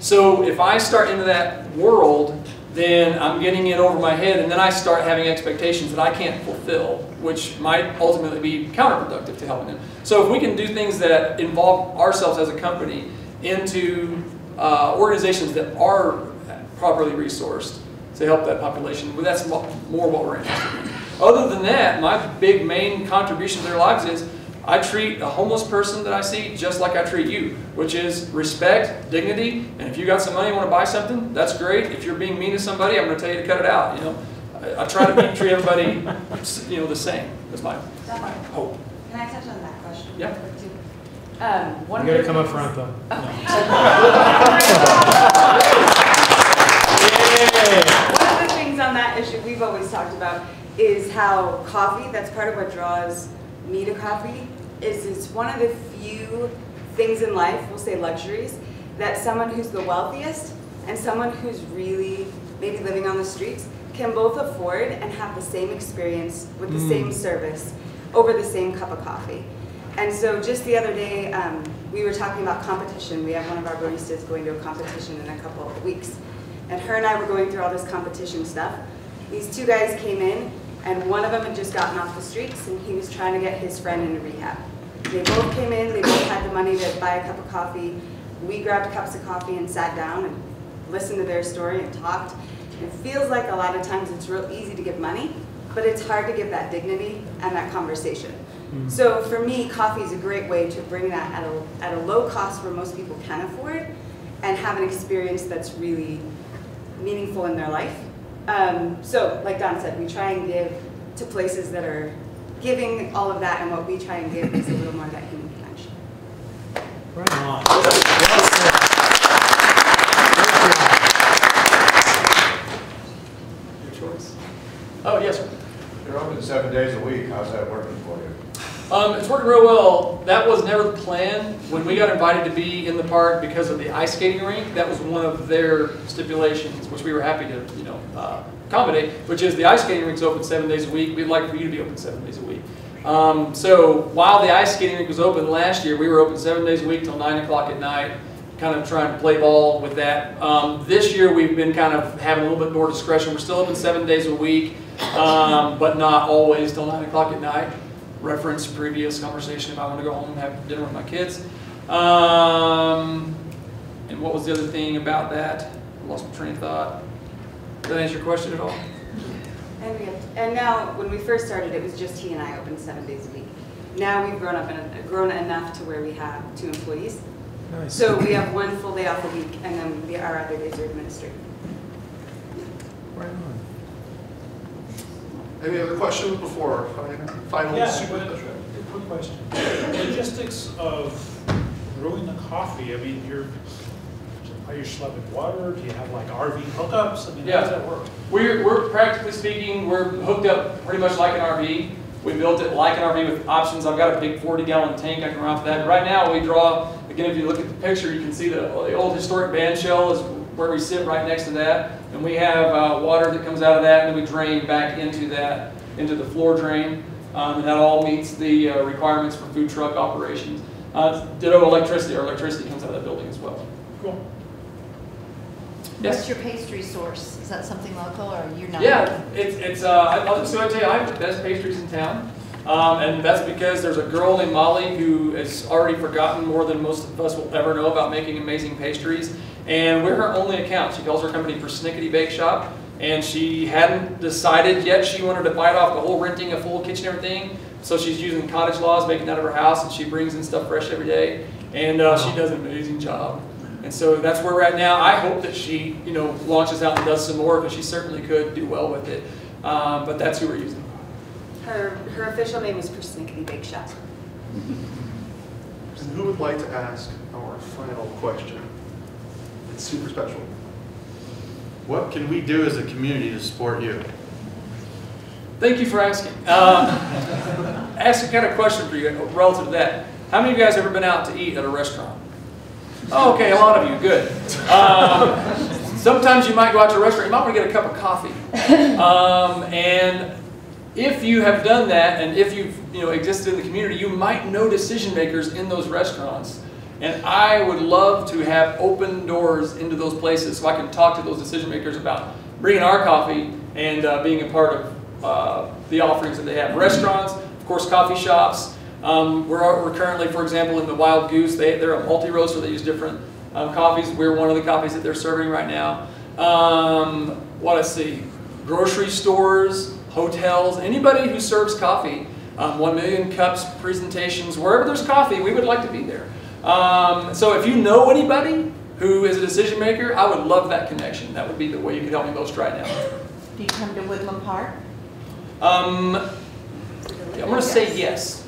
So if I start into that world, then I'm getting it over my head, and then I start having expectations that I can't fulfill, which might ultimately be counterproductive to helping them. So if we can do things that involve ourselves as a company into uh, organizations that are properly resourced to help that population, well, that's more what we're interested in. Other than that, my big main contribution to their lives is I treat a homeless person that I see just like I treat you, which is respect, dignity, and if you got some money and want to buy something, that's great. If you're being mean to somebody, I'm going to tell you to cut it out. You know, I, I try to be, treat everybody, you know, the same. That's my hope. Can I touch on that question? Yeah. Um, one You of gotta come up front though. One of the things on that issue we've always talked about is how coffee, that's part of what draws me to coffee, is it's one of the few things in life, we'll say luxuries, that someone who's the wealthiest and someone who's really maybe living on the streets can both afford and have the same experience with the Mm. same service over the same cup of coffee. And so just the other day, um, we were talking about competition. We have one of our baristas going to a competition in a couple of weeks. And her and I were going through all this competition stuff. These two guys came in, and one of them had just gotten off the streets, and he was trying to get his friend into rehab. They both came in, they both had the money to buy a cup of coffee. We grabbed cups of coffee and sat down and listened to their story and talked. It feels like a lot of times it's real easy to give money, but it's hard to give that dignity and that conversation. Mm-hmm. So for me, coffee is a great way to bring that at a, at a low cost where most people can afford and have an experience that's really meaningful in their life. Um, so like Don said, we try and give to places that are giving all of that and what we try and give is a little more of that human connection. Right on. Your choice. Oh, yes, sir. You're open seven days a week, how's that working for you? Um, it's working real well. That was never the plan. When we got invited to be in the park because of the ice skating rink, that was one of their stipulations, which we were happy to, you know, uh, accommodate, which is the ice skating rink's open seven days a week. We'd like for you to be open seven days a week. Um, so while the ice skating rink was open last year, we were open seven days a week till nine o'clock at night, kind of trying to play ball with that. Um, this year we've been kind of having a little bit more discretion. We're still open seven days a week, um, but not always till nine o'clock at night. Reference previous conversation if I want to go home and have dinner with my kids. Um, and what was the other thing about that? I lost my train of thought. Did that answer your question at all? And, we have, and now, when we first started, it was just he and I open seven days a week. Now we've grown up and grown enough to where we have two employees. Nice. So we have one full day off a week, and then the, our other days are administrative. Right on. Any other questions before final Yeah, super? but, quick question. Logistics of brewing the coffee, I mean, you're, are you schlepping water? Do you have like RV hookups? I mean, how does that work? We're, we're practically speaking, we're hooked up pretty much like an RV. We built it like an RV with options. I've got a big 40 gallon tank I can run off that. Right now we draw, again, if you look at the picture, you can see the, the old historic band shell is where we sit right next to that. And we have uh, water that comes out of that and then we drain back into that, into the floor drain. Um, and that all meets the uh, requirements for food truck operations. Uh, ditto electricity, our electricity comes out of that building as well. Cool. Yes. What's your pastry source? Is that something local or you're not? Yeah, it's, it's, uh, I- I'll just go and tell you, I have the best pastries in town. Um, and that's because there's a girl named Molly who has already forgotten more than most of us will ever know about making amazing pastries. And we're her only account. She calls her company Persnickety Bake Shop. And she hadn't decided yet she wanted to bite off the whole renting a full kitchen and everything. So she's using cottage laws, making that of her house, and she brings in stuff fresh every day. And uh, she does an amazing job. And so that's where we're at now. I hope that she, you know, launches out and does some more because she certainly could do well with it. Um, but that's who we're using. Her, her official name is Persnickety Bake Shop. And who would like to ask our final question? It's super special. What can we do as a community to support you? Thank you for asking. Um, ask a kind of question for you relative to that. How many of you guys have ever been out to eat at a restaurant? Oh, okay, a lot of you, good. Um, sometimes you might go out to a restaurant, you might want to get a cup of coffee. Um, and if you have done that, and if you've you know existed in the community, you might know decision makers in those restaurants. And I would love to have open doors into those places so I can talk to those decision makers about bringing our coffee and uh, being a part of uh, the offerings that they have. Restaurants, of course, coffee shops. Um, we're, we're currently, for example, in the Wild Goose. They, they're a multi-roaster. They use different um, coffees. We're one of the coffees that they're serving right now. Um, what I see, grocery stores, hotels, anybody who serves coffee. Um, one million cups, presentations, wherever there's coffee, we would like to be there. Um, so if you know anybody who is a decision maker, I would love that connection. That would be the way you could help me most right now. Do you come to Woodland Park? Um, I'm going to say yes.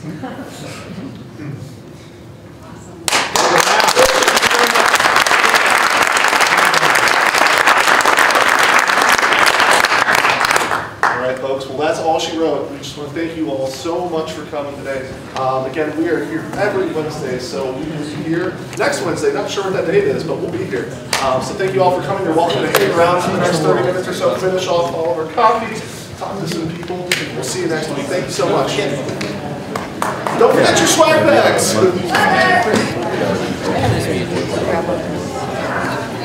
All right, folks. Well, that's all she wrote. We just want to thank you all so much for coming today. Um, again, we are here every Wednesday, so we will be here next Wednesday. Not sure what that date is, but we'll be here. Um, so thank you all for coming. You're welcome to hang around for the next 30 minutes or so, finish off all of our coffees, talk to some people. We'll see you next week. Thank you so much. Don't forget your swag bags.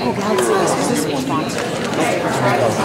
Oh, God, is this sponsor.